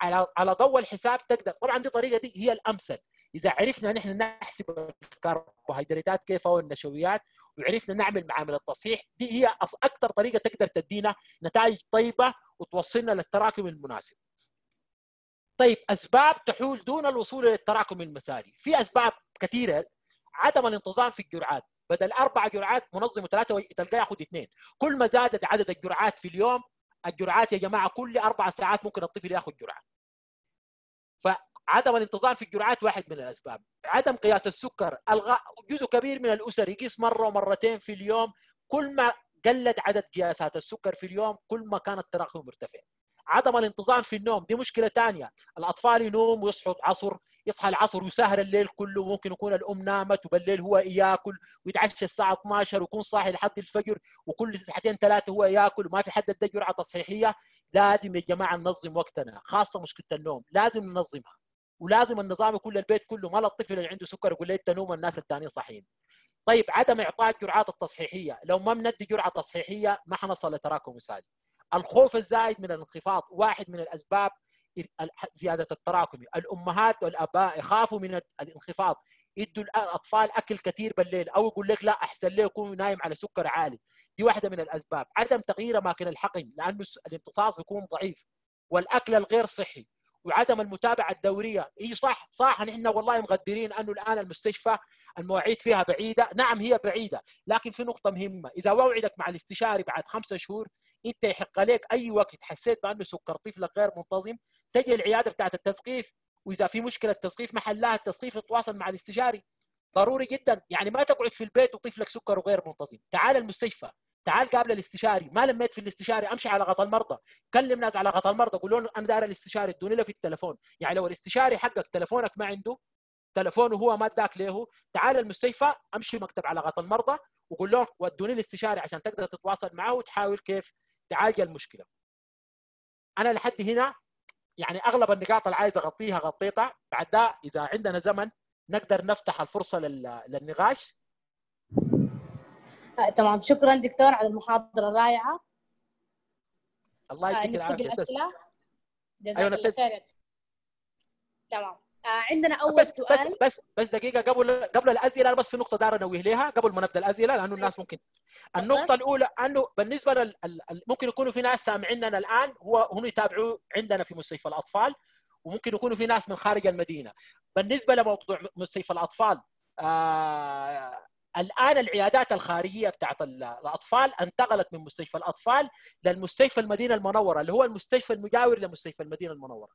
على على ضوء الحساب تقدر. طبعا دي طريقة دي هي الأمثل. إذا عرفنا نحن نحسب الكربوهيدرات كيف أو النشويات وعرفنا نعمل معامل التصحيح دي هي أكثر طريقة تقدر تدينا نتائج طيبة وتوصلنا للتراكم المناسب. طيب أسباب تحول دون الوصول للتراكم المثالي. في أسباب كثيرة. عدم الانتظام في الجرعات. بدل أربع جرعات منظمه ثلاثة تلقاه ياخذ اثنين. كل ما زادت عدد الجرعات في اليوم الجرعات يا جماعة كل أربع ساعات ممكن الطفل ياخذ جرعة. فعدم الانتظام في الجرعات واحد من الأسباب. عدم قياس السكر الغاء جزء كبير من الأسر يقيس مرة ومرتين في اليوم كل ما قلت عدد قياسات السكر في اليوم كل ما كان التراكم مرتفع. عدم الانتظام في النوم دي مشكلة ثانية الأطفال ينوم ويصحوا عصر يصحى العصر وسهر الليل كله ممكن يكون الأم نامت وبالليل هو ياكل ويتعشى الساعة 12 ويكون صاحي لحد الفجر وكل ساعتين ثلاثة هو ياكل وما في حد ادى جرعه تصحيحية لازم يا جماعة ننظم وقتنا خاصة مشكلة النوم لازم ننظمها ولازم النظام يكون البيت كله ما الطفل اللي عنده سكر يقول لي تنوم الناس الثانيين صاحيين. طيب عدم إعطاء الجرعات التصحيحية لو ما بندي جرعة تصحيحية ما حنصل لتراكم مثالي الخوف الزايد من الانخفاض واحد من الأسباب زيادة التراكمي. الأمهات والأباء يخافوا من الانخفاض. يدوا الأطفال أكل كثير بالليل أو يقول لك لا أحسن ليه يكون نايم على سكر عالي. دي واحدة من الأسباب. عدم تغيير أماكن الحقن لأنه الامتصاص بيكون ضعيف. والأكل الغير صحي وعدم المتابعة الدورية. إي صح صح نحن والله مقدرين أنه الآن المستشفى المواعيد فيها بعيدة. نعم هي بعيدة لكن في نقطة مهمة. إذا وعدك مع الاستشاري بعد خمسة شهور انت يحق عليك اي وقت حسيت بانه سكر طفلك غير منتظم تجي العياده بتاعت التثقيف واذا في مشكله تثقيف ما حلها التثقيف يتواصل مع الاستشاري. ضروري جدا يعني ما تقعد في البيت وطفلك سكره غير منتظم. تعال المستشفى تعال قابل الاستشاري. ما لميت في الاستشاري امشي على غطاء المرضى. كلم ناس على غطاء المرضى قول لهم أنا داير الاستشاري ادوني له في التليفون يعني لو الاستشاري حقك تليفونك ما عنده تليفونه هو ما اداك له تعال المستشفى امشي مكتب على غطاء المرضى وقول لهم ودوني الاستشاري عشان تقدر تتواصل معه وتحاول كيف تعالج المشكلة. أنا لحد هنا يعني أغلب النقاط اللي عايز أغطيها غطيتها. بعد ده إذا عندنا زمن نقدر نفتح الفرصة للنقاش. آه، تمام. شكرا دكتور على المحاضرة الرائعة. الله آه، يديك العافية. جزاك أيوة، الله نبتدي. خير تمام. آه، عندنا أول بس بس سؤال. بس بس دقيقة قبل قبل الاسئله أنا بس في نقطة دار انوه لها قبل ما نبدأ الأسئلة لأنه الناس ممكن النقطة الأولى أنه بالنسبة لل ممكن يكونوا في ناس سامعيننا الآن هو هم يتابعوا عندنا في مستشفى الأطفال وممكن يكونوا في ناس من خارج المدينة. بالنسبة لموضوع مستشفى الأطفال آه الآن العيادات الخارجية بتاعت ال- الأطفال انتقلت من مستشفى الأطفال للمستشفى المدينة المنورة اللي هو المستشفى المجاور لمستشفى المدينة المنورة.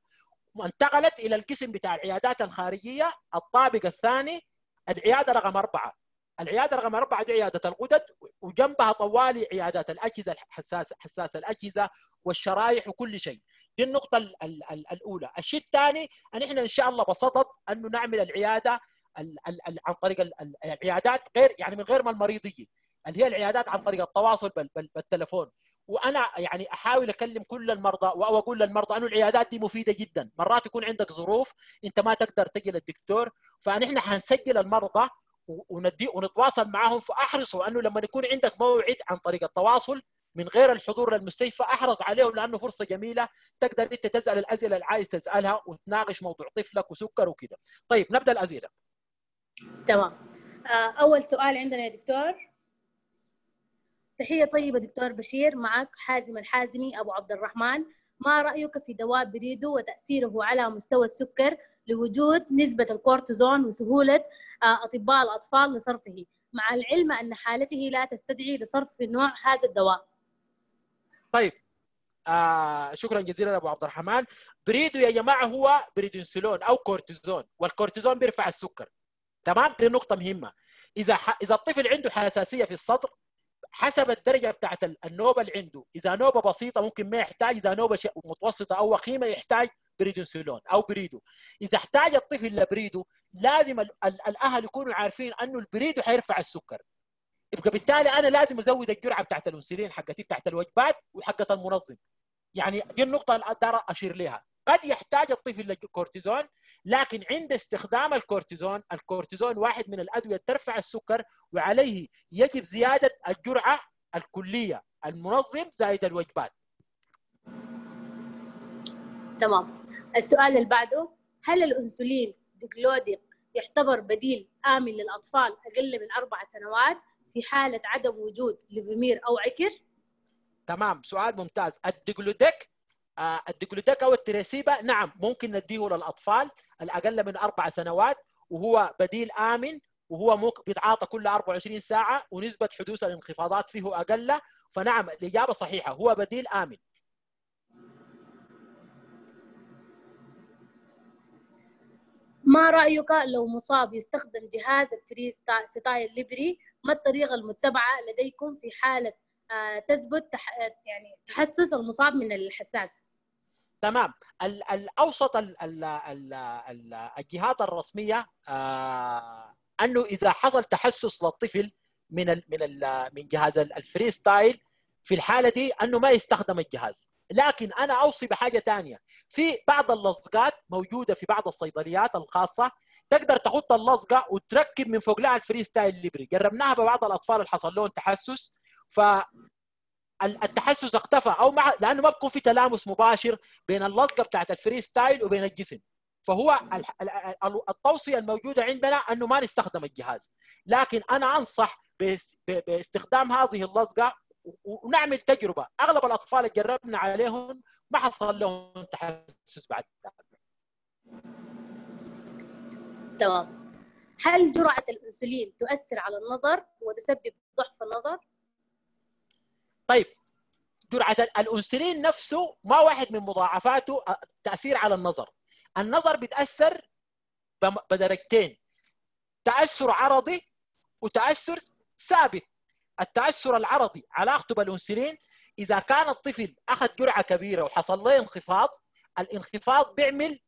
وانتقلت إلى القسم بتاع العيادات الخارجية الطابق الثاني العيادة رقم أربعة. العيادة رقم أربعة دي عيادة الغدد وجنبها طوالي عيادات الأجهزة الحساسه حساسه الأجهزة والشرايح وكل شيء. دي النقطة ال ال ال الأولى. الشيء الثاني ان إحنا إن شاء الله بصدد أنه نعمل العيادة ال ال ال عن طريق ال ال العيادات غير يعني من غير ما المريض يجي. اللي هي العيادات عن طريق التواصل بال بال وأنا يعني أحاول أكلم كل المرضى واقول للمرضى أنه العيادات دي مفيدة جدا. مرات يكون عندك ظروف أنت ما تقدر تجي للدكتور فنحن حنسجل المرضى وندي ونتواصل معهم فأحرصوا أنه لما يكون عندك موعد عن طريق التواصل من غير الحضور للمستشفى أحرص عليه لأنه فرصة جميلة. تقدر أنت تسأل الأسئلة اللي عايز تسألها وتناقش موضوع طفلك وسكره وكذا. طيب نبدأ الأسئلة. تمام. آه، أول سؤال عندنا يا دكتور. تحية طيبة دكتور بشير معك حازم الحازمي أبو عبد الرحمن. ما رأيك في دواء بريدو وتأثيره على مستوى السكر لوجود نسبة الكورتيزون وسهولة آه، أطباء الأطفال لصرفه؟ مع العلم أن حالته لا تستدعي لصرف نوع هذا الدواء. طيب آه شكرا جزيلا أبو عبد الرحمن. Predo يا جماعة هو بريدنسولون أو كورتيزون والكورتيزون بيرفع السكر. تمام؟ دي نقطة مهمة. إذا ح... إذا الطفل عنده حساسية في الصدر حسب الدرجة بتاعت النوبة اللي عنده. إذا نوبة بسيطة ممكن ما يحتاج إذا نوبة. متوسطة أو وخيمة يحتاج بريدنسولون أو Predo. إذا احتاج الطفل ل Predo لازم ال... ال... الأهل يكونوا عارفين إنه ال Predo حيرفع السكر. يبقى بالتالي أنا لازم أزود الجرعة بتاعت الأنسولين حقتي بتاعت الوجبات وحقت المنظم. يعني دي النقطة اللي أقدر أشير لها قد يحتاج الطفل للكورتيزون لكن عند استخدام الكورتيزون الكورتيزون واحد من الأدوية ترفع السكر وعليه يجب زيادة الجرعة الكلية المنظم زائد الوجبات. تمام. السؤال اللي بعده هل الأنسولين degludec يعتبر بديل آمن للأطفال أقل من أربع سنوات في حالة عدم وجود Levemir أو عكر؟ تمام. سؤال ممتاز. ال degludec آه ال degludec أو ال Tresiba نعم. ممكن نديه للأطفال الأقل من أربع سنوات وهو بديل آمن وهو ممكن بيتعاطى كل 24 ساعة ونسبة حدوث الانخفاضات فيه أقل. فنعم الإجابة صحيحة. هو بديل آمن. ما رأيك لو مصاب يستخدم جهاز ال FreeStyle Libre؟ ما الطريقة المتبعة لديكم في حالة تثبت تح... يعني تحسس المصاب من الحساس. تمام. ال الأوسط ال ال ال ال الجهات الرسمية آه أنه إذا حصل تحسس للطفل من ال من ال من جهاز ال FreeStyle في الحالة دي أنه ما يستخدم الجهاز. لكن أنا أوصي بحاجة ثانية في بعض اللصقات موجودة في بعض الصيدليات الخاصة تقدر تحط اللصقة وتركب من فوق لها ال FreeStyle Libre جربناها ببعض الأطفال اللي حصل لهم تحسس. ف التحسس اختفى أو مع لأنه ما بيكون في تلامس مباشر بين اللصقة بتاعت ال FreeStyle وبين الجسم. فهو التوصية الموجودة عندنا أنه ما نستخدم الجهاز. لكن أنا أنصح باستخدام هذه اللصقة ونعمل تجربة. أغلب الأطفال اللي جربنا عليهم ما حصل لهم تحسس بعد. تمام. هل جرعة الأنسولين تؤثر على النظر وتسبب ضعف النظر؟ طيب جرعة الأنسولين نفسه ما واحد من مضاعفاته تأثير على النظر. النظر بيتأثر بدرجتين. تأثر عرضي وتأثر ثابت. التأثر العرضي علاقته بالأنسولين إذا كان الطفل أخذ جرعة كبيرة وحصل له انخفاض الانخفاض بيعمل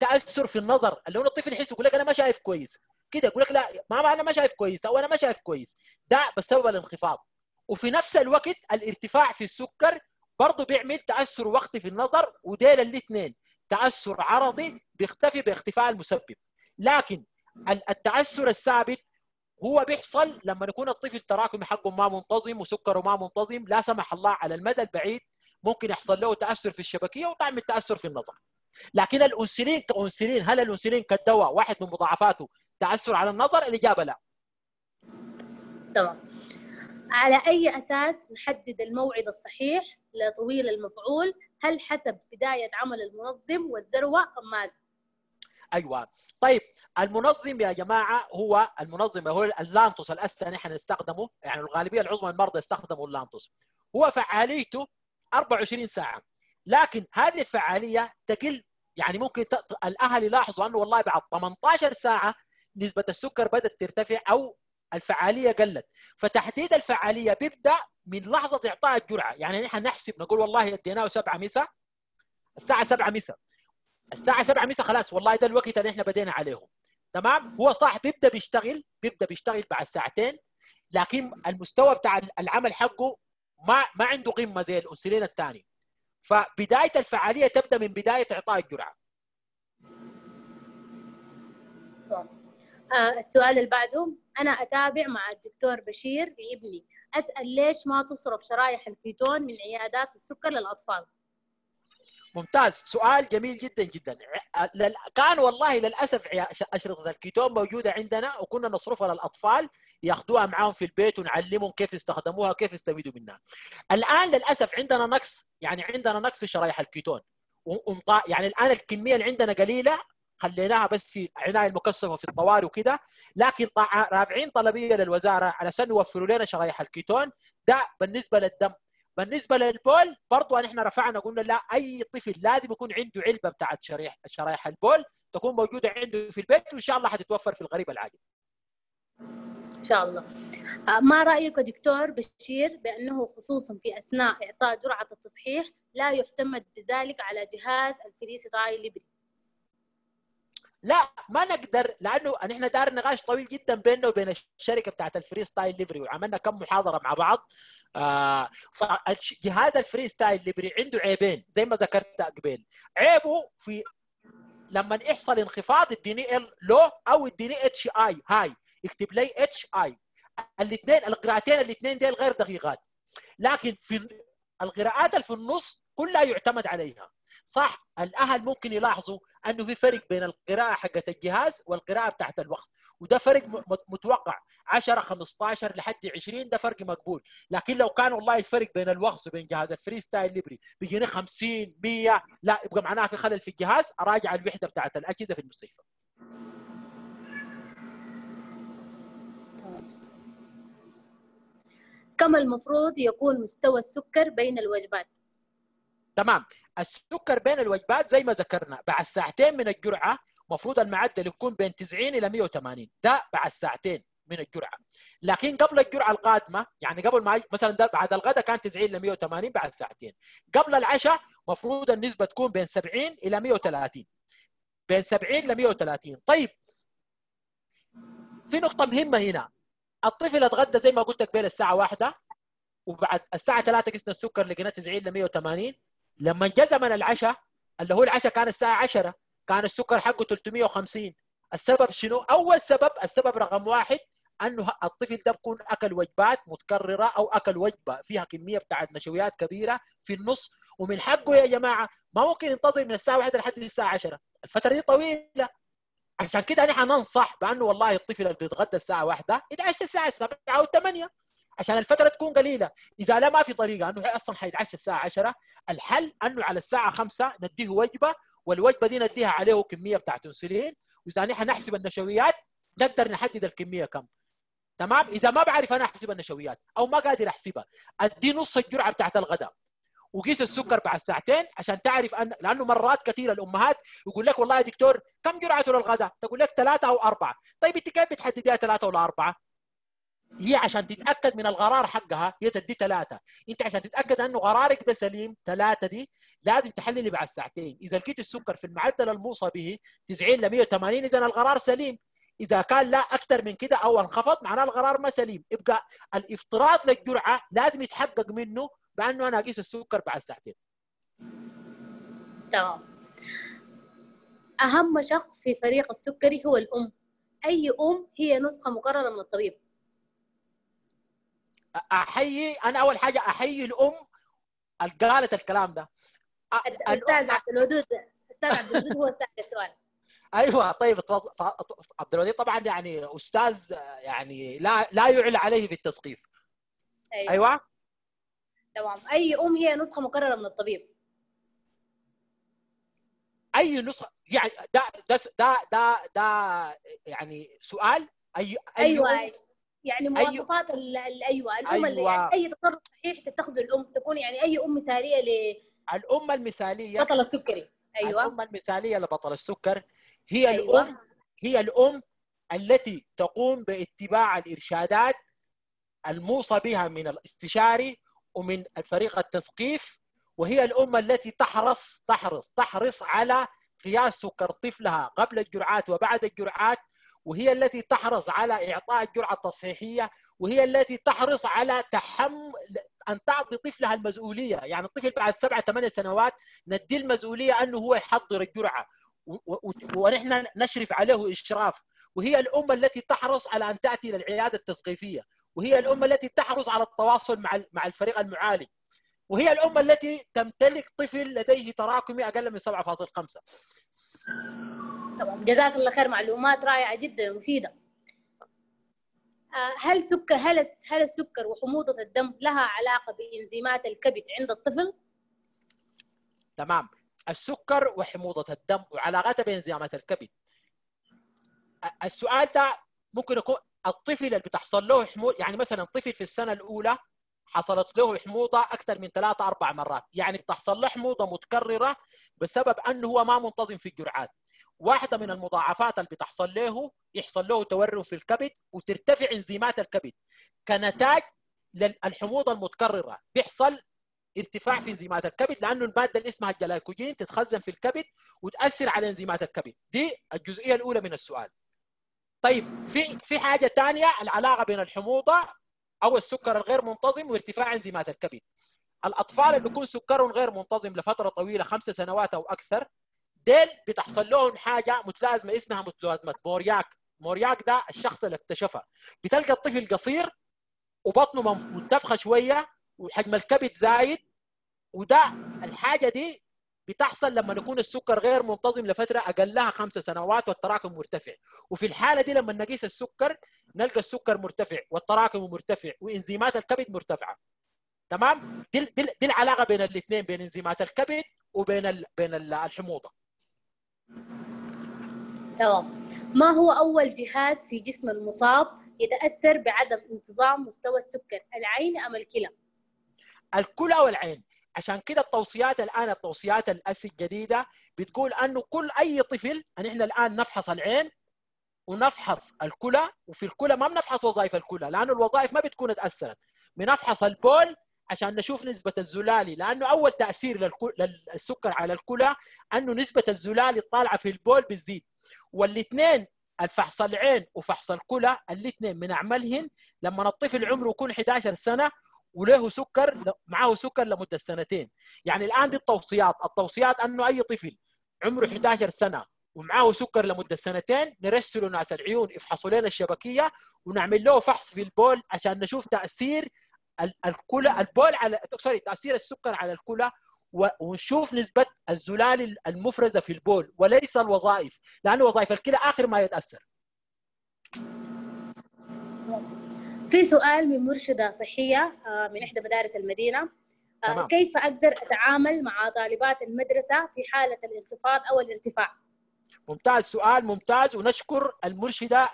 تأثر في النظر. اللي هو الطفل يحس يقول لك أنا ما شايف كويس. كده يقول لك لا ما أنا ما شايف كويس أو أنا ما شايف كويس. ده بسبب الانخفاض. وفي نفس الوقت الارتفاع في السكر برضه بيعمل تأثر وقتي في النظر وديل الاثنين. تأثر عرضي بيختفي باختفاء المسبب. لكن التأثر الثابت هو بيحصل لما يكون الطفل تراكمي حقه ما منتظم وسكره ما منتظم لا سمح الله على المدى البعيد ممكن يحصل له تأثر في الشبكية وتعمل تاثر في النظر. لكن الأنسولين كانسولين هل الأنسولين كالدواء واحد من مضاعفاته تأثر على النظر؟ الإجابة لا. تمام. على أي أساس نحدد الموعد الصحيح لطويل المفعول؟ هل حسب بداية عمل المنظم والذروة أم ماذا أيوه. طيب المنظم يا جماعة هو المنظم هو اللانتوس الاساسي نحن نستخدمه يعني الغالبية العظمى من المرضى يستخدموا اللانتوس. هو فعاليته 24 ساعة. لكن هذه الفعالية تقل يعني ممكن الأهل يلاحظوا أنه والله بعد 18 ساعة نسبة السكر بدأت ترتفع أو الفعالية قلت. فتحديد الفعالية بيبدأ من لحظة إعطاء الجرعة. يعني نحن نحسب نقول والله اديناه 7 مساء. الساعة 7 مساء. الساعة 7 مساء خلاص والله ده الوقت اللي إحنا بدينا عليهم. تمام؟ هو صح بيبدأ بيشتغل بيبدأ بيشتغل بعد ساعتين. لكن المستوى بتاع العمل حقه ما ما عنده قمة زي الانسولين الثاني. فبداية الفعالية تبدأ من بداية إعطاء الجرعة. آه السؤال اللي بعده. أنا أتابع مع الدكتور بشير لابني. أسأل ليش ما تصرف شرايح الكيتون من عيادات السكر للأطفال؟ ممتاز. سؤال جميل جدا جدا. كان والله للأسف أشرطة الكيتون موجودة عندنا وكنا نصرفها للأطفال ياخذوها معاهم في البيت ونعلمهم كيف يستخدموها وكيف يستفيدوا منها. الآن للأسف عندنا نقص يعني عندنا نقص في شرايح الكيتون. يعني الآن الكمية اللي عندنا قليلة خليناها بس في عناية المكثفة في الطوارئ وكده. لكن رافعين طلبية للوزارة على أساس يوفروا لنا شرايح الكيتون. ده بالنسبة للدم. بالنسبة للبول برضو إحنا رفعنا قلنا لا أي طفل لازم يكون عنده علبة بتاعت شرايح شرايح البول تكون موجودة عنده في البيت وإن شاء الله حتتوفر في الغريب العادي إن شاء الله. آه، ما رأيك دكتور بشير بأنه خصوصا في أثناء إعطاء جرعة التصحيح لا يعتمد بذلك على جهاز ال FreeStyle Libre؟ لا ما نقدر لأنه نحن دار نقاش طويل جدا بيننا وبين الشركة بتاعت ال FreeStyle Libre وعملنا كم محاضرة مع بعض. آه فجهاز ال FreeStyle Libre عنده عيبين زي ما ذكرت قبل عيبه في لما يحصل انخفاض اديني ال low أو اديني HI هاي يكتب لي اتش آي. الاثنين القراءتين الاثنين ديل غير دقيقات. لكن في القراءات اللي في النص كلها يعتمد عليها. صح الأهل ممكن يلاحظوا أنه في فرق بين القراءة حقت الجهاز والقراءة بتاعت الوخز. وده فرق متوقع. 10 15 لحد 20 ده فرق مقبول. لكن لو كان والله الفرق بين الوخز وبين جهاز ال FreeStyle Libre بيجيني 50 100 لا يبقى معناها في خلل في الجهاز أراجع الوحدة بتاعت الأجهزة في المستشفى. كم المفروض يكون مستوى السكر بين الوجبات؟ تمام. السكر بين الوجبات زي ما ذكرنا. بعد ساعتين من الجرعة المفروض المعدل يكون بين 90 إلى 180 ده بعد ساعتين من الجرعة. لكن قبل الجرعة القادمة يعني قبل ما مثلا ده بعد الغداء كان 90 إلى 180 بعد ساعتين. قبل العشاء المفروض النسبة تكون بين 70 إلى 130 بين 70 إلى 130 طيب في نقطة مهمة هنا. الطفل اتغدى زي ما قلت لك بين الساعة واحدة وبعد الساعة 3 قسنا السكر لقيناه 90 ل 180 لما جاء زمن العشاء اللي هو العشاء كان الساعة 10 كان السكر حقه 350 السبب شنو؟ أول سبب السبب رقم واحد أنه الطفل ده بكون أكل وجبات متكررة أو أكل وجبة فيها كمية بتاعت نشويات كبيرة في النص ومن حقه يا جماعة ما ممكن ينتظر من الساعة 1 لحد الساعة 10 الفترة دي طويلة. عشان كده نحن ننصح بأنه والله الطفل اللي بيتغدى الساعة 1 يتعشى الساعة 7 أو 8 عشان الفترة تكون قليلة. إذا لا ما في طريقة أنه أصلا حيتعشى الساعة 10 الحل أنه على الساعة 5 نديه وجبة والوجبة دي نديها عليه كمية بتاعت انسولين وإذا نحن نحسب النشويات نقدر نحدد الكمية كم. تمام؟ إذا ما بعرف أنا أحسب النشويات أو ما قادر أحسبها. أدي نص الجرعة بتاعت الغداء. وقيس السكر بعد ساعتين عشان تعرف ان لأنه مرات كثيرة الأمهات يقول لك والله يا دكتور كم جرعته للغداء؟ تقول لك ثلاثة أو أربعة، طيب أنت كيف بتحدديها ثلاثة ولا أربعة؟ هي عشان تتأكد من القرار حقها هي تدي ثلاثة، انت عشان تتأكد انه قرارك ده سليم ثلاثة دي لازم تحللي بعد ساعتين، إذا لقيت السكر في المعدل الموصى به 90 ل 180 إذا القرار سليم، إذا كان لا أكثر من كده أو انخفض معناه القرار ما سليم، يبقى الافتراض للجرعة لازم يتحقق منه بأنه أنا أقيس السكر بعد ساعتين. تمام. أهم شخص في فريق السكري هو الأم. أي أم هي نسخة مكرره من الطبيب. أحيي أنا أول حاجة أحيي الأم اللي قالت الكلام ده. أستاذ عبد الودود أستاذ عبد الودود هو سال السؤال. أيوه طيب عبد الوديد طبعا يعني أستاذ يعني لا لا يعلى عليه في التثقيف. أيوه, أيوه. تمام. أي أم هي نسخة مكررة من الطبيب؟ أي نسخة يعني ده ده ده ده, ده يعني سؤال. أي أي أيوه أم يعني مواصفات ال- ال- أيوه الأم اللي أيوة. يعني أي تصرف صحيح تتخذه الأم تكون يعني أي أم مثالية الامه المثالية. لبطل السكري. أيوه. الأمة المثالية لبطل السكر. هي أيوة. الأم هي الأم التي تقوم باتباع الإرشادات الموصى بها من الاستشاري ومن فريق التثقيف وهي الأم التي تحرص تحرص تحرص على قياس سكر طفلها قبل الجرعات وبعد الجرعات وهي التي تحرص على إعطاء الجرعة التصحيحية وهي التي تحرص على تحمل أن تعطي طفلها المسؤولية. يعني الطفل بعد سبعة ثمانية سنوات ندي المسؤولية أنه هو يحضر الجرعة. ونحن نشرف عليه إشراف. وهي الأم التي تحرص على أن تأتي إلى العيادة التثقيفية وهي الأم التي تحرص على التواصل مع مع الفريق المعالج وهي الأم التي تمتلك طفل لديه تراكمي أقل من 7.5 تمام. جزاك الله خير معلومات رائعة جدا مفيده آه، هل سكر هل هل السكر وحموضة الدم لها علاقة بإنزيمات الكبد عند الطفل؟ تمام. السكر وحموضة الدم وعلاقتها بإنزيمات الكبد. السؤال ده ممكن يكون الطفل اللي بتحصل له حموضة يعني مثلا طفل في السنة الأولى حصلت له حموضة أكثر من ثلاثة أربع مرات يعني بتحصل له حموضة متكررة بسبب أنه هو ما منتظم في الجرعات. واحدة من المضاعفات اللي بتحصل له يحصل له تورم في الكبد وترتفع إنزيمات الكبد. كنتاج للحموضة المتكررة. بيحصل ارتفاع في إنزيمات الكبد لأنه المادة اللي اسمها الجلايكوجين تتخزن في الكبد وتأثر على إنزيمات الكبد. دي الجزئية الأولى من السؤال. طيب في في حاجة ثانية العلاقة بين الحموضة أو السكر الغير منتظم وارتفاع إنزيمات الكبد. الأطفال اللي بيكون سكرهم غير منتظم لفترة طويلة خمس سنوات أو أكثر ديل بتحصل لهم حاجة متلازمة اسمها متلازمة. مورياك. مورياك ده الشخص اللي اكتشفها. بتلقى الطفل قصير وبطنه منتفخه شوية وحجم الكبد زايد وده الحاجة دي بتحصل لما يكون السكر غير منتظم لفترة اقلها خمس سنوات والتراكم مرتفع. وفي الحالة دي لما نقيس السكر نلقى السكر مرتفع والتراكم مرتفع وإنزيمات الكبد مرتفعة. تمام؟ دي, دي, دي العلاقة بين الاثنين بين إنزيمات الكبد وبين. بين ال- الحموضة. تمام. ما هو أول جهاز في جسم المصاب يتأثر بعدم انتظام مستوى السكر العين أم الكلى؟ الكلى والعين. عشان كده التوصيات الآن التوصيات الأسي الجديدة بتقول أنه كل أي طفل ان إحنا الآن نفحص العين ونفحص الكلى وفي الكلى ما بنفحص وظائف الكلى لأنه الوظائف ما بتكون اتاثرت بنفحص البول عشان نشوف نسبة الزلالي لأنه أول تأثير للسكر على الكلى أنه نسبة الزلال الطالعة في البول بتزيد. والإثنين الفحص العين وفحص الكلى الإثنين بنعملهن لما الطفل عمره يكون 11 سنة وله سكر معه سكر لمدة سنتين. يعني الآن دي التوصيات التوصيات أنه أي طفل عمره 11 سنة ومعاه سكر لمدة سنتين نرسله ناس العيون يفحصوا لنا الشبكية ونعمل له فحص في البول عشان نشوف تأثير ال- الكلى البول على سوري تأثير السكر على الكلى ونشوف نسبة الزلال المفرزة في البول وليس الوظائف لأن وظائف الكلى آخر ما يتأثر في سؤال من مرشدة صحية آه، من إحدى مدارس المدينة آه، تمام. كيف أقدر أتعامل مع طالبات المدرسة في حالة الانخفاض أو الارتفاع؟ ممتاز سؤال ممتاز ونشكر المرشدة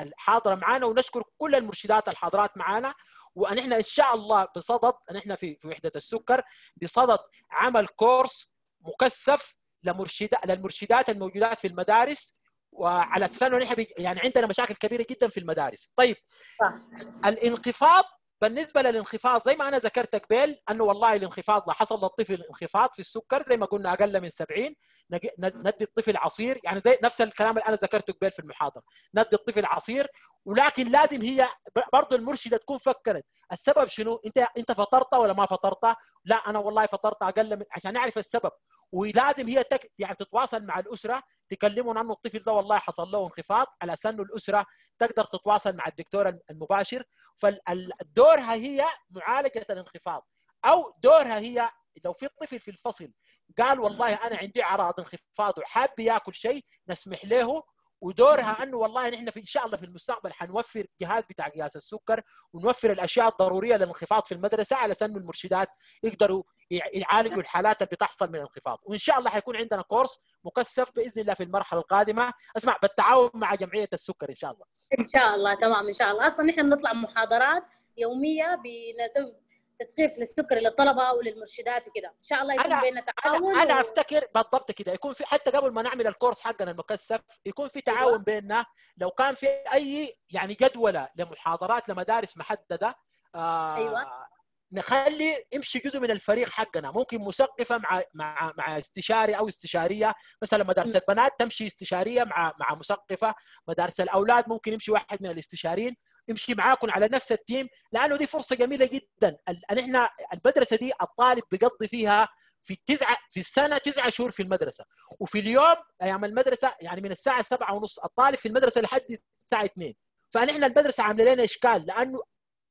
الحاضرة معنا ونشكر كل المرشدات الحاضرات معنا ونحن إن شاء الله بصدد نحن في في وحدة السكر بصدد عمل كورس مكثف لمرشدات للمرشدات الموجودات في المدارس وعلى أساس إنه نحن يعني عندنا مشاكل كبيرة جدا في المدارس طيب صح. الانخفاض بالنسبة للانخفاض زي ما أنا ذكرت قبل أنه والله الانخفاض لو حصل للطفل انخفاض في السكر زي ما قلنا أقل من 70 ندي الطفل عصير يعني زي نفس الكلام اللي أنا ذكرته قبل في المحاضرة ندي الطفل عصير ولكن لازم هي برضه المرشدة تكون فكرت السبب شنو؟ أنت أنت فطرت ولا ما فطرت؟ لا أنا والله فطرت أقل من عشان نعرف السبب. ولازم هي تك... يعني تتواصل مع الأسرة تكلمهم انه الطفل ده والله حصل له انخفاض على انه الأسرة تقدر تتواصل مع الدكتور المباشر. فدورها هي معالجة الانخفاض. أو دورها هي لو في طفل في الفصل قال والله أنا عندي أعراض انخفاض وحاب يأكل شيء نسمح له ودورها انه والله نحن في إن شاء الله في المستقبل حنوفر جهاز بتاع قياس السكر ونوفر الأشياء الضرورية للانخفاض في المدرسة على أساس المرشدات يقدروا يعالجوا الحالات اللي بتحصل من الانخفاض. وإن شاء الله حيكون عندنا كورس مكثف بإذن الله في المرحلة القادمة. أسمع بالتعاون مع جمعية السكر إن شاء الله. إن شاء الله تمام إن شاء الله. أصلا نحن بنطلع محاضرات يومية بنسوي تثقيف للسكر للطلبة وللمرشدات وكذا إن شاء الله يكون أنا بيننا تعاون أنا, أنا و... أفتكر بالضبط كده. يكون في حتى قبل ما نعمل الكورس حقنا المكثف يكون في تعاون أيوة. بيننا. لو كان في أي يعني جدولة لمحاضرات لمدارس محددة آه أيوه. نخلي يمشي جزء من الفريق حقنا. ممكن مثقفه مع مع مع استشاري أو استشارية. مثلا مدارس البنات تمشي استشارية مع مع مثقفه مدارس الأولاد ممكن يمشي واحد من الاستشاريين. يمشي معاكم على نفس التيم لأنه دي فرصة جميلة جدا. إحنا المدرسة دي الطالب بيقضي فيها في تسعة في السنة تسعة شهور في المدرسة. وفي اليوم أيام المدرسة يعني من الساعة سبعة ونص الطالب في المدرسة لحد الساعة 2 فنحن المدرسة عاملة لنا إشكال لأنه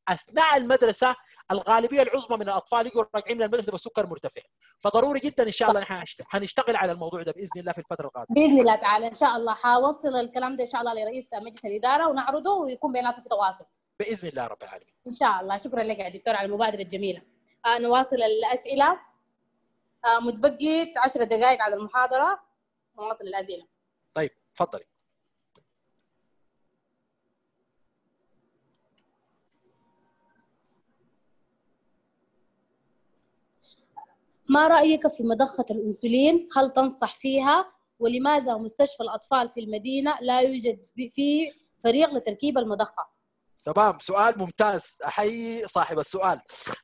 أثناء المدرسة الغالبية العظمى من الأطفال يجوا راجعين من المدرسة بسكر مرتفع. فضروري جدا إن شاء الله نحن حنشتغل على الموضوع ده بإذن الله في الفترة القادمة. بإذن الله تعالى إن شاء الله حوصل الكلام ده إن شاء الله لرئيس مجلس الإدارة ونعرضه ويكون بيناتنا في تواصل. بإذن الله رب العالمين. إن شاء الله. شكرا لك يا دكتور على المبادرة الجميلة. آه نواصل الأسئلة. آه متبقي 10 دقائق على المحاضرة. نواصل الأسئلة. طيب تفضلي. ما رأيك في مضخة الأنسولين؟ هل تنصح فيها؟ ولماذا مستشفى الأطفال في المدينة لا يوجد فيه فريق لتركيب المضخة؟ تمام سؤال ممتاز. أحيي صاحب السؤال.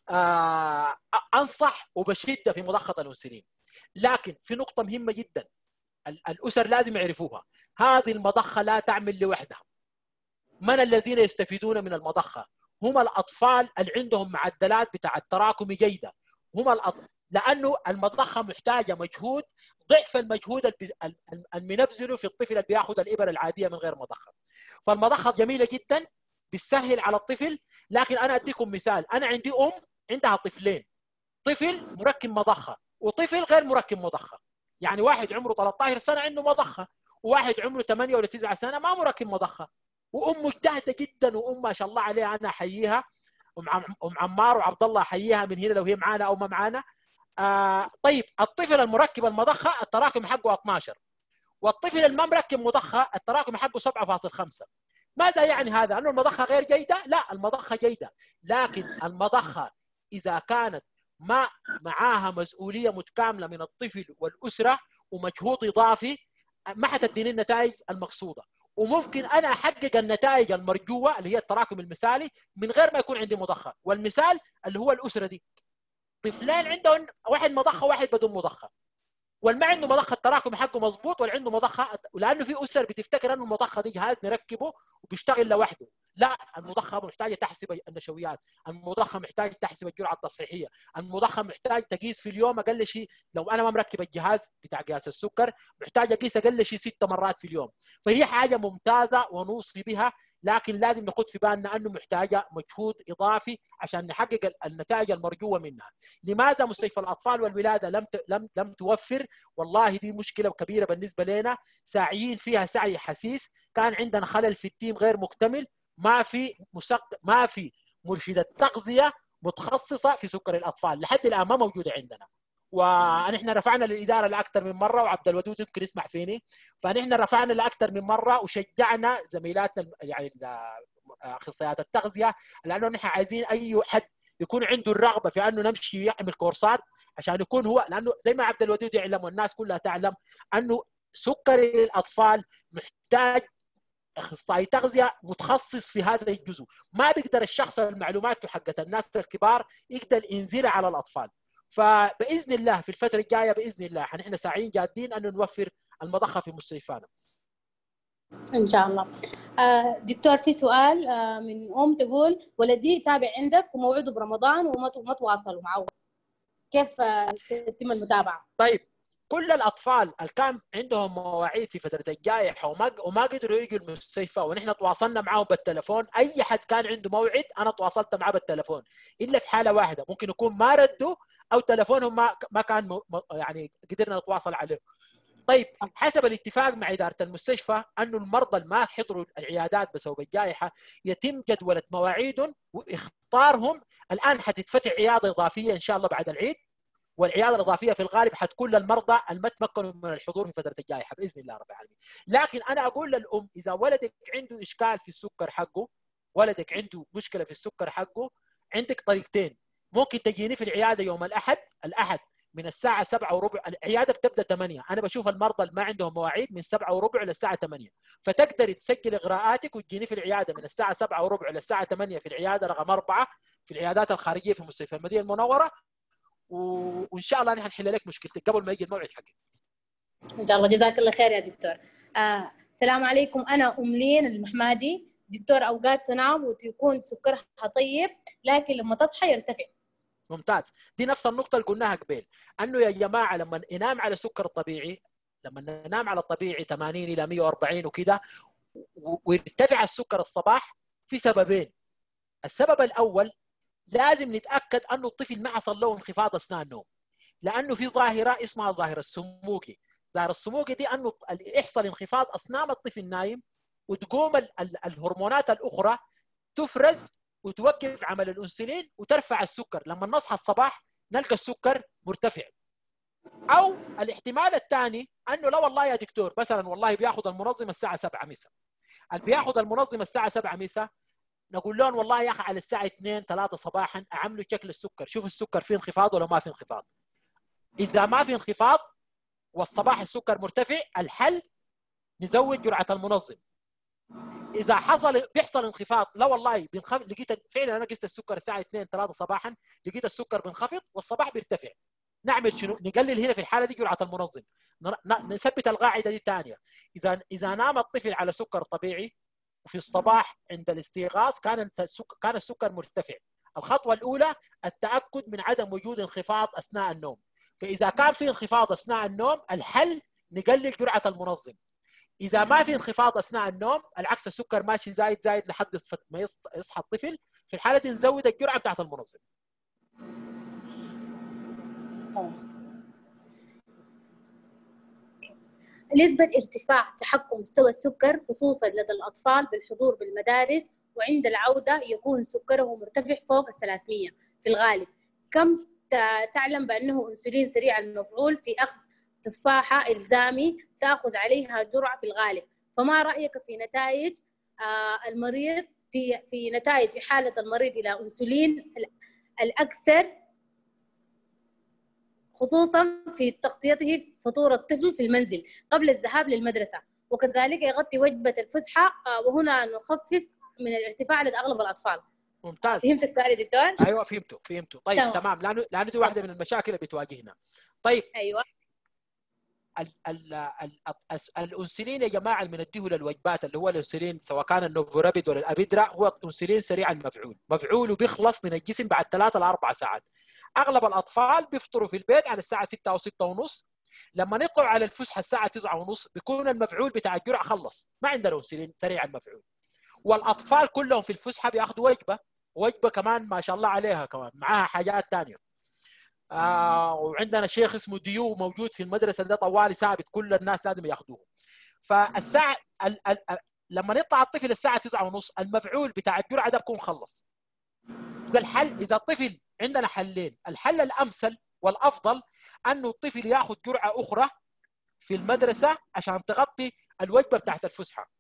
آه أنصح وبشدة في مضخة الأنسولين. لكن في نقطة مهمة جدا. الأسر لازم يعرفوها. هذه المضخة لا تعمل لوحدها. من الذين يستفيدون من المضخة؟ هم الأطفال اللي عندهم معدلات بتاع التراكم جيدة. هم لأنه المضخة محتاجة مجهود ضعف المجهود المنبذله في الطفل اللي بيأخذ الإبر العادية من غير مضخة. فالمضخة جميلة جدا بتسهل على الطفل. لكن أنا أديكم مثال أنا عندي أم عندها طفلين. طفل مركب مضخة وطفل غير مركب مضخة. يعني واحد عمره 13 سنة عنده مضخة وواحد عمره 8 ولا 9 سنة ما مركب مضخة. وأم مجتهدة جدا وأم ما شاء الله عليها أنا أحييها. ام عمار وعبد الله أحييها من هنا لو هي معانا أو ما معانا. آه طيب الطفل المركب المضخة التراكم حقه 12 والطفل الما مركب مضخة التراكم حقه 7.5 ماذا يعني هذا؟ أن المضخة غير جيدة؟ لا المضخة جيدة. لكن المضخة إذا كانت ما معاها مسؤولية متكاملة من الطفل والأسرة ومجهود إضافي ما حتديني النتائج المقصودة. وممكن أنا أحقق النتائج المرجوة اللي هي التراكم المثالي من غير ما يكون عندي مضخة. والمثال اللي هو الأسرة دي. طفلين عندهم واحد مضخة وواحد بدون مضخة. والما عنده مضخة التراكم حقه مضبوط ولا عنده مضخه لأنه في أسر بتفتكر إنه المضخة دي جهاز نركبه وبيشتغل لوحده. لا المضخة محتاجة تحسب النشويات. المضخة محتاج تحسب الجرعة التصحيحية. المضخة محتاج تقيس في اليوم أقل شيء لو أنا ما مركب الجهاز بتاع قياس السكر محتاج أقيس أقل شيء ست مرات في اليوم. فهي حاجة ممتازة ونوصي بها لكن لازم نخد في بالنا أنه محتاجة مجهود إضافي عشان نحقق النتائج المرجوة منها. لماذا مستشفى الأطفال والولادة لم لم لم توفر؟ والله دي مشكلة كبيرة بالنسبة لنا ساعيين فيها سعي حسيس، كان عندنا خلل في التيم غير مكتمل، ما في مسق... ما في مرشدة تغذية متخصصة في سكر الأطفال، لحد الآن ما موجودة عندنا. ونحن رفعنا للإدارة لأكثر من مرة وعبد الودود يمكن يسمع فيني. فنحن رفعنا لأكثر من مرة وشجعنا زميلاتنا يعني أخصائيات التغذية لأنه نحن عايزين أي حد يكون عنده الرغبة في أنه نمشي يعمل كورسات عشان يكون هو لأنه زي ما عبد الودود يعلم والناس كلها تعلم أنه سكري الاطفال محتاج أخصائي تغذية متخصص في هذا الجزء. ما بيقدر الشخص المعلومات حقت الناس الكبار يقدر ينزلها على الأطفال. فبإذن الله في الفترة الجاية بإذن الله نحن ساعيين جادين انه نوفر المضخة في مستشفانا. إن شاء الله. آه، دكتور في سؤال آه، من أم تقول ولدي يتابع عندك وموعده برمضان وما تواصلوا معه. كيف آه، تتم المتابعة؟ طيب كل الأطفال اللي كان عندهم مواعيد في فترة الجائحه وما وما قدروا يجوا المستشفى ونحن تواصلنا معهم بالتلفون أي حد كان عنده موعد أنا تواصلت معه بالتلفون إلا في حالة واحدة ممكن يكون ما ردوا أو تلفونهم ما ما كان يعني قدرنا نتواصل عليه. طيب حسب الاتفاق مع إدارة المستشفى أنه المرضى اللي ما حضروا العيادات بسبب الجائحة يتم جدولة مواعيدهم واختارهم الآن حتتفتح عيادة إضافية إن شاء الله بعد العيد. والعيادة الإضافية في الغالب حتكون للمرضى اللي ما تمكنوا من الحضور في فترة الجائحه باذن الله رب العالمين. لكن أنا أقول للأم إذا ولدك عنده إشكال في السكر حقه ولدك عنده مشكلة في السكر حقه عندك طريقتين. ممكن تجيني في العيادة يوم الأحد الأحد من الساعة 7 وربع العيادة بتبدأ 8 أنا بشوف المرضى اللي ما عندهم مواعيد من 7 وربع للساعة 8 فتقدري تسجلي إغراءاتك وتجيني في العيادة من الساعة 7 وربع للساعة 8 في العيادة رقم 4 في العيادات الخارجية في مستشفى المدينة المنورة. و... وإن شاء الله نحن نحل لك مشكلتك قبل ما يجي الموعد حقك. إن شاء الله. جزاك الله خير يا دكتور. آه. السلام عليكم. أنا أم لين المحمادي دكتور أوقات تنام ويكون سكرها طيب لكن لما تصحى يرتفع. ممتاز. دي نفس النقطة اللي قلناها قبل أنه يا جماعة لما ينام على سكر الطبيعي لما ننام على الطبيعي 80 إلى 140 وكده ويرتفع السكر الصباح في سببين. السبب الأول لازم نتأكد أنه الطفل ما حصل له انخفاض أثناء النوم لأنه في ظاهرة اسمها ظاهرة السموكي. ظاهرة السموكي دي أنه يحصل انخفاض أثناء الطفل نايم وتقوم الهرمونات الأخرى تفرز وتوقف عمل الأنسولين وترفع السكر. لما نصحى الصباح نلقى السكر مرتفع. أو الاحتمال الثاني أنه لا والله يا دكتور مثلا والله بياخذ المنظم الساعة 7 مساء. اللي بياخذ المنظم الساعة 7 مساء نقول لهم والله يا أخي على الساعة 2 3 صباحا أعملوا شكل السكر شوف السكر فيه انخفاض ولا ما في انخفاض. إذا ما في انخفاض والصباح السكر مرتفع الحل نزود جرعة المنظم. إذا حصل بيحصل انخفاض لا والله بينخفض لقيت فعلا أنا قست السكر الساعة 2 3 صباحا لقيت السكر بينخفض والصباح بيرتفع. نعمل شنو؟ نقلل هنا في الحالة دي جرعة المنظم. نثبت القاعدة دي الثانية إذا إذا نام الطفل على سكر طبيعي وفي الصباح عند الاستيقاظ كان السكر كان السكر مرتفع. الخطوة الأولى التأكد من عدم وجود انخفاض أثناء النوم. فإذا كان في انخفاض أثناء النوم الحل نقلل جرعة المنظم. إذا ما في انخفاض أثناء النوم العكس السكر ماشي زايد زايد لحد ما يصحى الطفل في الحالة دي نزود الجرعة بتاعت المنظم. نسبة ارتفاع تحكم مستوى السكر خصوصا لدى الأطفال بالحضور بالمدارس وعند العودة يكون سكره مرتفع فوق الثلاثمية في الغالب. كم تعلم بأنه أنسولين سريع المفعول في أخذ تفاحة إلزامي تأخذ عليها جرعة في الغالب؟ فما رأيك في نتائج آه المريض في في نتائج في حالة المريض إلى أنسولين الأكثر خصوصا في تغطيته فطور الطفل في المنزل قبل الذهاب للمدرسة. وكذلك يغطي وجبة الفسحة آه وهنا نخفف من الارتفاع لدى أغلب الأطفال. ممتاز. فهمت السؤال يا دكتور؟ أيوه فهمته فهمته. طيب تمام, تمام. لأنه لأنه دي واحدة من المشاكل اللي بتواجهنا. طيب. أيوه. الأنسولين يا جماعة اللي بنديه للوجبات اللي هو الأنسولين سواء كان النوفورابيد ولا الأبيدرا هو أنسولين سريع المفعول. مفعوله بيخلص من الجسم بعد ثلاثة لاربع ساعات. أغلب الأطفال بيفطروا في البيت على الساعة 6 أو 6 ونص. لما يطلعوا على الفسحة الساعة 9 ونص بيكون المفعول بتاع الجرعة خلص. ما عندنا سريع المفعول. والأطفال كلهم في الفسحة بياخذوا وجبة وجبة كمان ما شاء الله عليها كمان معاها حاجات ثانية آه وعندنا شيخ اسمه ديو موجود في المدرسة ده طوالي ثابت كل الناس لازم ياخذوه فالساعة ال ال لما يطلع الطفل الساعة 9 ونص المفعول بتاع الجرعة ده بيكون خلص. الحل إذا الطفل عندنا حلين. الحل الأمثل والأفضل أنه الطفل يأخذ جرعة أخرى في المدرسة عشان تغطي الوجبة بتاعت الفسحة.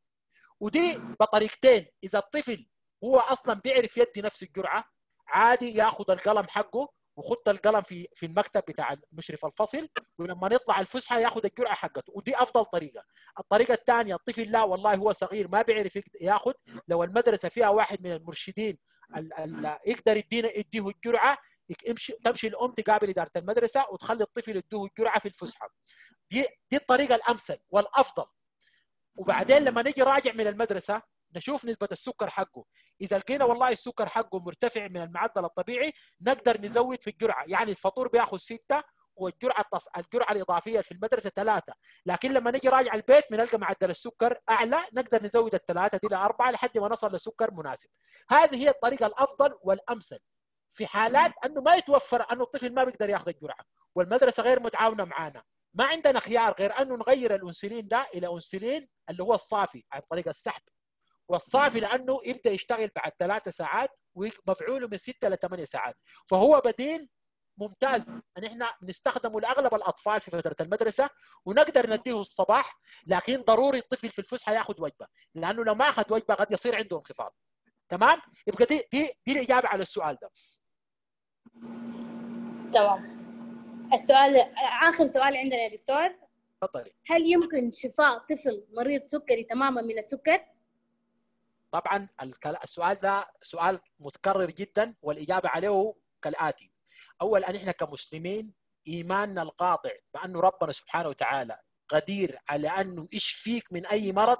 ودي بطريقتين. إذا الطفل هو أصلا بيعرف يدي نفس الجرعة عادي يأخذ القلم حقه وخط القلم في في المكتب بتاع مشرف الفصل ولما نطلع الفسحة يأخذ الجرعة حقته. ودي أفضل طريقة. الطريقة الثانية الطفل لا والله هو صغير ما بيعرف يأخذ. لو المدرسة فيها واحد من المرشدين ال يقدر يدينا يديه الجرعة يمشي تمشي الأم تقابل إدارة المدرسة وتخلي الطفل يديه الجرعة في الفسحة. دي دي الطريقة الأمثل والأفضل. وبعدين لما نجي راجع من المدرسة نشوف نسبة السكر حقه. إذا لقينا والله السكر حقه مرتفع من المعدل الطبيعي نقدر نزود في الجرعة. يعني الفطور بياخذ ستة والجرعة التص... الجرعة الإضافية في المدرسة ثلاثة. لكن لما نجي راجع البيت بنلقى معدل السكر أعلى نقدر نزود الثلاثة دي لأربعة لحد ما نصل لسكر مناسب. هذه هي الطريقة الأفضل والأمثل في حالات أنه ما يتوفر أنه الطفل ما بيقدر يأخذ الجرعة. والمدرسة غير متعاونة معانا. ما عندنا خيار غير أنه نغير الأنسولين ده إلى أنسولين اللي هو الصافي عن طريق السحب. والصافي لأنه يبدأ يشتغل بعد ثلاثة ساعات ومفعوله من ستة ل 8 ساعات. فهو بديل ممتاز. ان إحنا نستخدمه لاغلب الأطفال في فترة المدرسة ونقدر نديه الصباح لكن ضروري الطفل في الفسحة ياخذ وجبة لأنه لو ما أخذ وجبة قد يصير عنده انخفاض. تمام؟ يبقى دي دي دي الإجابة على السؤال ده. تمام. السؤال آخر سؤال عندنا يا دكتور. تفضلي. هل يمكن شفاء طفل مريض سكري تماما من السكر؟ طبعا السؤال ده سؤال متكرر جدا والإجابة عليه كالآتي. اولا إحنا كمسلمين إيماننا القاطع بأنه ربنا سبحانه وتعالى قدير على أنه يشفيك من أي مرض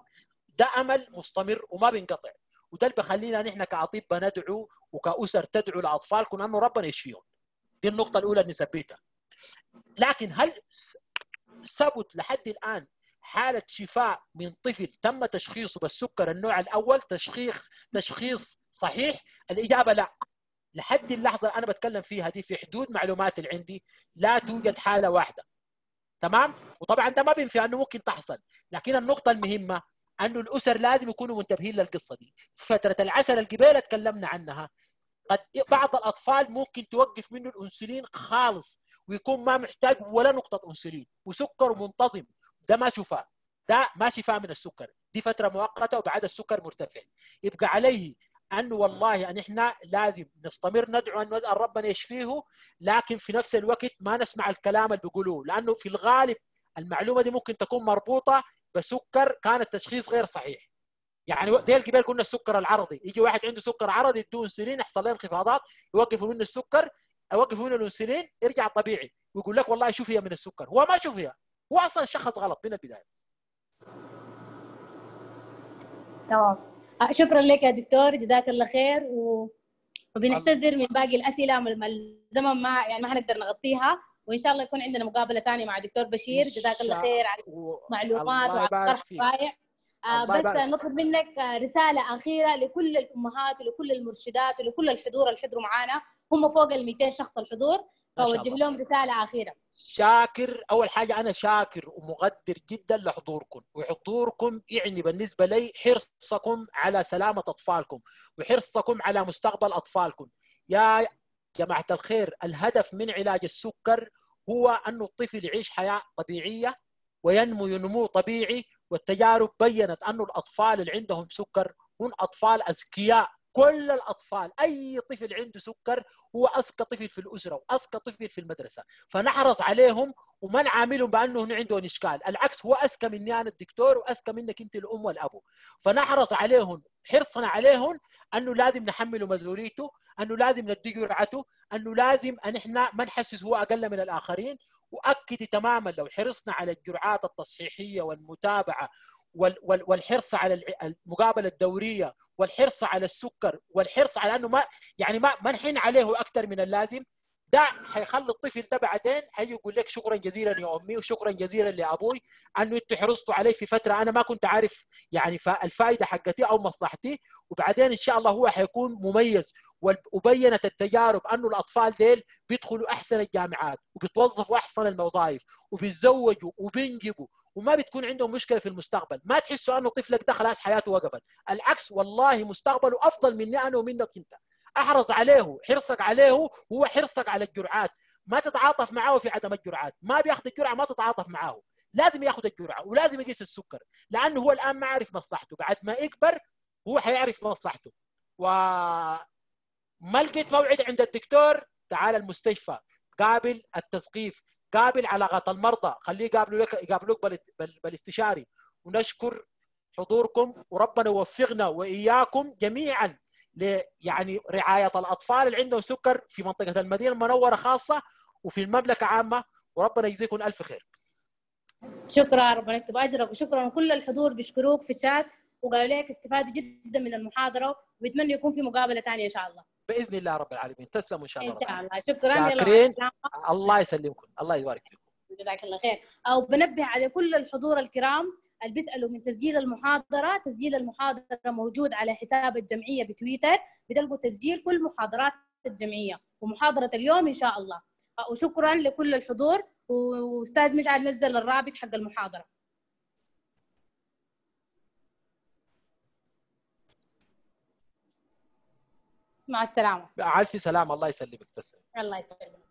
ده أمل مستمر وما بينقطع. وده اللي بخلينا نحن كاطباء ندعو وكأسر تدعو لأطفالكم انه ربنا يشفيهم دي النقطة الأولى اللي نثبتها. لكن هل ثبت لحد الآن حالة شفاء من طفل تم تشخيصه بالسكر النوع الأول تشخيص تشخيص صحيح؟ الإجابة لا. لحد اللحظة اللي أنا بتكلم فيها دي في حدود معلومات اللي عندي لا توجد حالة واحدة. تمام؟ وطبعا ده ما بينفي أنه ممكن تحصل. لكن النقطة المهمة أنه الأسر لازم يكونوا منتبهين للقصة دي. فترة العسل القبيلة تكلمنا عنها قد بعض الأطفال ممكن توقف منه الأنسولين خالص ويكون ما محتاج ولا نقطة أنسولين وسكر منتظم. ده ما شفاء ده ما شفاء من السكر. دي فترة مؤقتة وبعد السكر مرتفع. يبقى عليه انه والله أن إحنا لازم نستمر ندعو نسأل ربنا يشفيه لكن في نفس الوقت ما نسمع الكلام اللي بيقولوه لأنه في الغالب المعلومة دي ممكن تكون مربوطة بسكر كان التشخيص غير صحيح. يعني زي القبال قلنا السكر العرضي يجي واحد عنده سكر عرضي يدوه إنسولين يحصل له انخفاضات يوقفوا منه السكر يوقفوا منه الإنسولين يرجع طبيعي ويقول لك والله شفي من السكر هو ما شفي هو أصلا شخص غلط من البداية. تمام. شكرا لك يا دكتور جزاك الله خير. و... وبنعتذر من باقي الأسئلة من الزمن ما يعني ما حنقدر نغطيها. وإن شاء الله يكون عندنا مقابلة ثانية مع دكتور بشير. جزاك الله خير على معلومات وعلى طرح رائع. آه بس نطلب منك رسالة أخيرة لكل الأمهات ولكل المرشدات ولكل الحضور اللي حضروا معانا. هم فوق ال 200 شخص الحضور. فوجه لهم رسالة أخيرة. شاكر أول حاجة أنا شاكر ومقدر جدا لحضوركم وحضوركم يعني بالنسبة لي حرصكم على سلامة أطفالكم وحرصكم على مستقبل أطفالكم. يا جماعة الخير الهدف من علاج السكر هو أن الطفل يعيش حياة طبيعية وينمو ينمو طبيعي والتجارب بينت أن الأطفال اللي عندهم سكر هم أطفال أذكياء. كل الأطفال أي طفل عنده سكر هو أذكى طفل في الأسرة وأذكى طفل في المدرسة فنحرص عليهم وما نعاملهم بانه عندهم إشكال العكس هو أذكى مني أنا الدكتور وأذكى منك أنت الأم والابو فنحرص عليهم حرصنا عليهم أنه لازم نحمله مسؤوليته أنه لازم ندي جرعته أنه لازم أن إحنا ما نحسس هو أقل من الآخرين واكدي تماما لو حرصنا على الجرعات التصحيحية والمتابعة والحرص على المقابلة الدورية والحرص على السكر والحرص على أنه ما يعني ما ما نحن عليه أكثر من اللازم. ده حيخلي الطفل ده بعدين حيجي يقول لك شكرا جزيلا يا أمي وشكرا جزيلا لأبوي أنه أنتوا حرصتوا علي في فترة أنا ما كنت عارف يعني الفائده حقتي أو مصلحتي. وبعدين إن شاء الله هو حيكون مميز وبينت التجارب أنه الأطفال ديل بيدخلوا أحسن الجامعات وبيتوظفوا أحسن الموظائف وبيتزوجوا وبينجبوا وما بتكون عندهم مشكلة في المستقبل. ما تحسوا إنه طفلك ده خلاص حياته وقفت. العكس والله مستقبله أفضل مني أنا ومنك أنت. أحرص عليه حرصك عليه هو حرصك على الجرعات. ما تتعاطف معاه في عدم الجرعات. ما بياخذ الجرعة ما تتعاطف معاه لازم ياخذ الجرعة ولازم يقيس السكر لأنه هو الآن ما عارف مصلحته. بعد ما يكبر هو حيعرف مصلحته. و ما لقيت موعد عند الدكتور تعال المستشفى. قابل التثقيف. قابل علاقات المرضى خليه يقابلوا لك يقابلوك بالاستشاري ونشكر حضوركم وربنا يوفقنا وإياكم جميعا ل يعني رعاية الأطفال اللي عندهم سكر في منطقة المدينة المنورة خاصة وفي المملكة عامة وربنا يجزيكم ألف خير. شكرا ربنا يكتب أجرك وشكرا كل الحضور بيشكروك في الشات وقالوا لك استفادوا جدا من المحاضرة وبيتمنى يكون في مقابلة ثانية إن شاء الله. بإذن الله رب العالمين. تسلموا إن شاء الله إن شاء الله. شكرا شاكرين. الله. يسلمكم. الله يبارك فيكم. جزاك الله خير. أو بنبه على كل الحضور الكرام اللي بيسألوا من تسجيل المحاضرة. تسجيل المحاضرة موجود على حساب الجمعية بتويتر. بتلقوا تسجيل كل محاضرات الجمعية ومحاضرة اليوم إن شاء الله. وشكرا لكل الحضور. وأستاذ مشعل نزل الرابط حق المحاضرة. مع السلامة. الف سلامه الله يسلمك تسلم. الله يسلمك.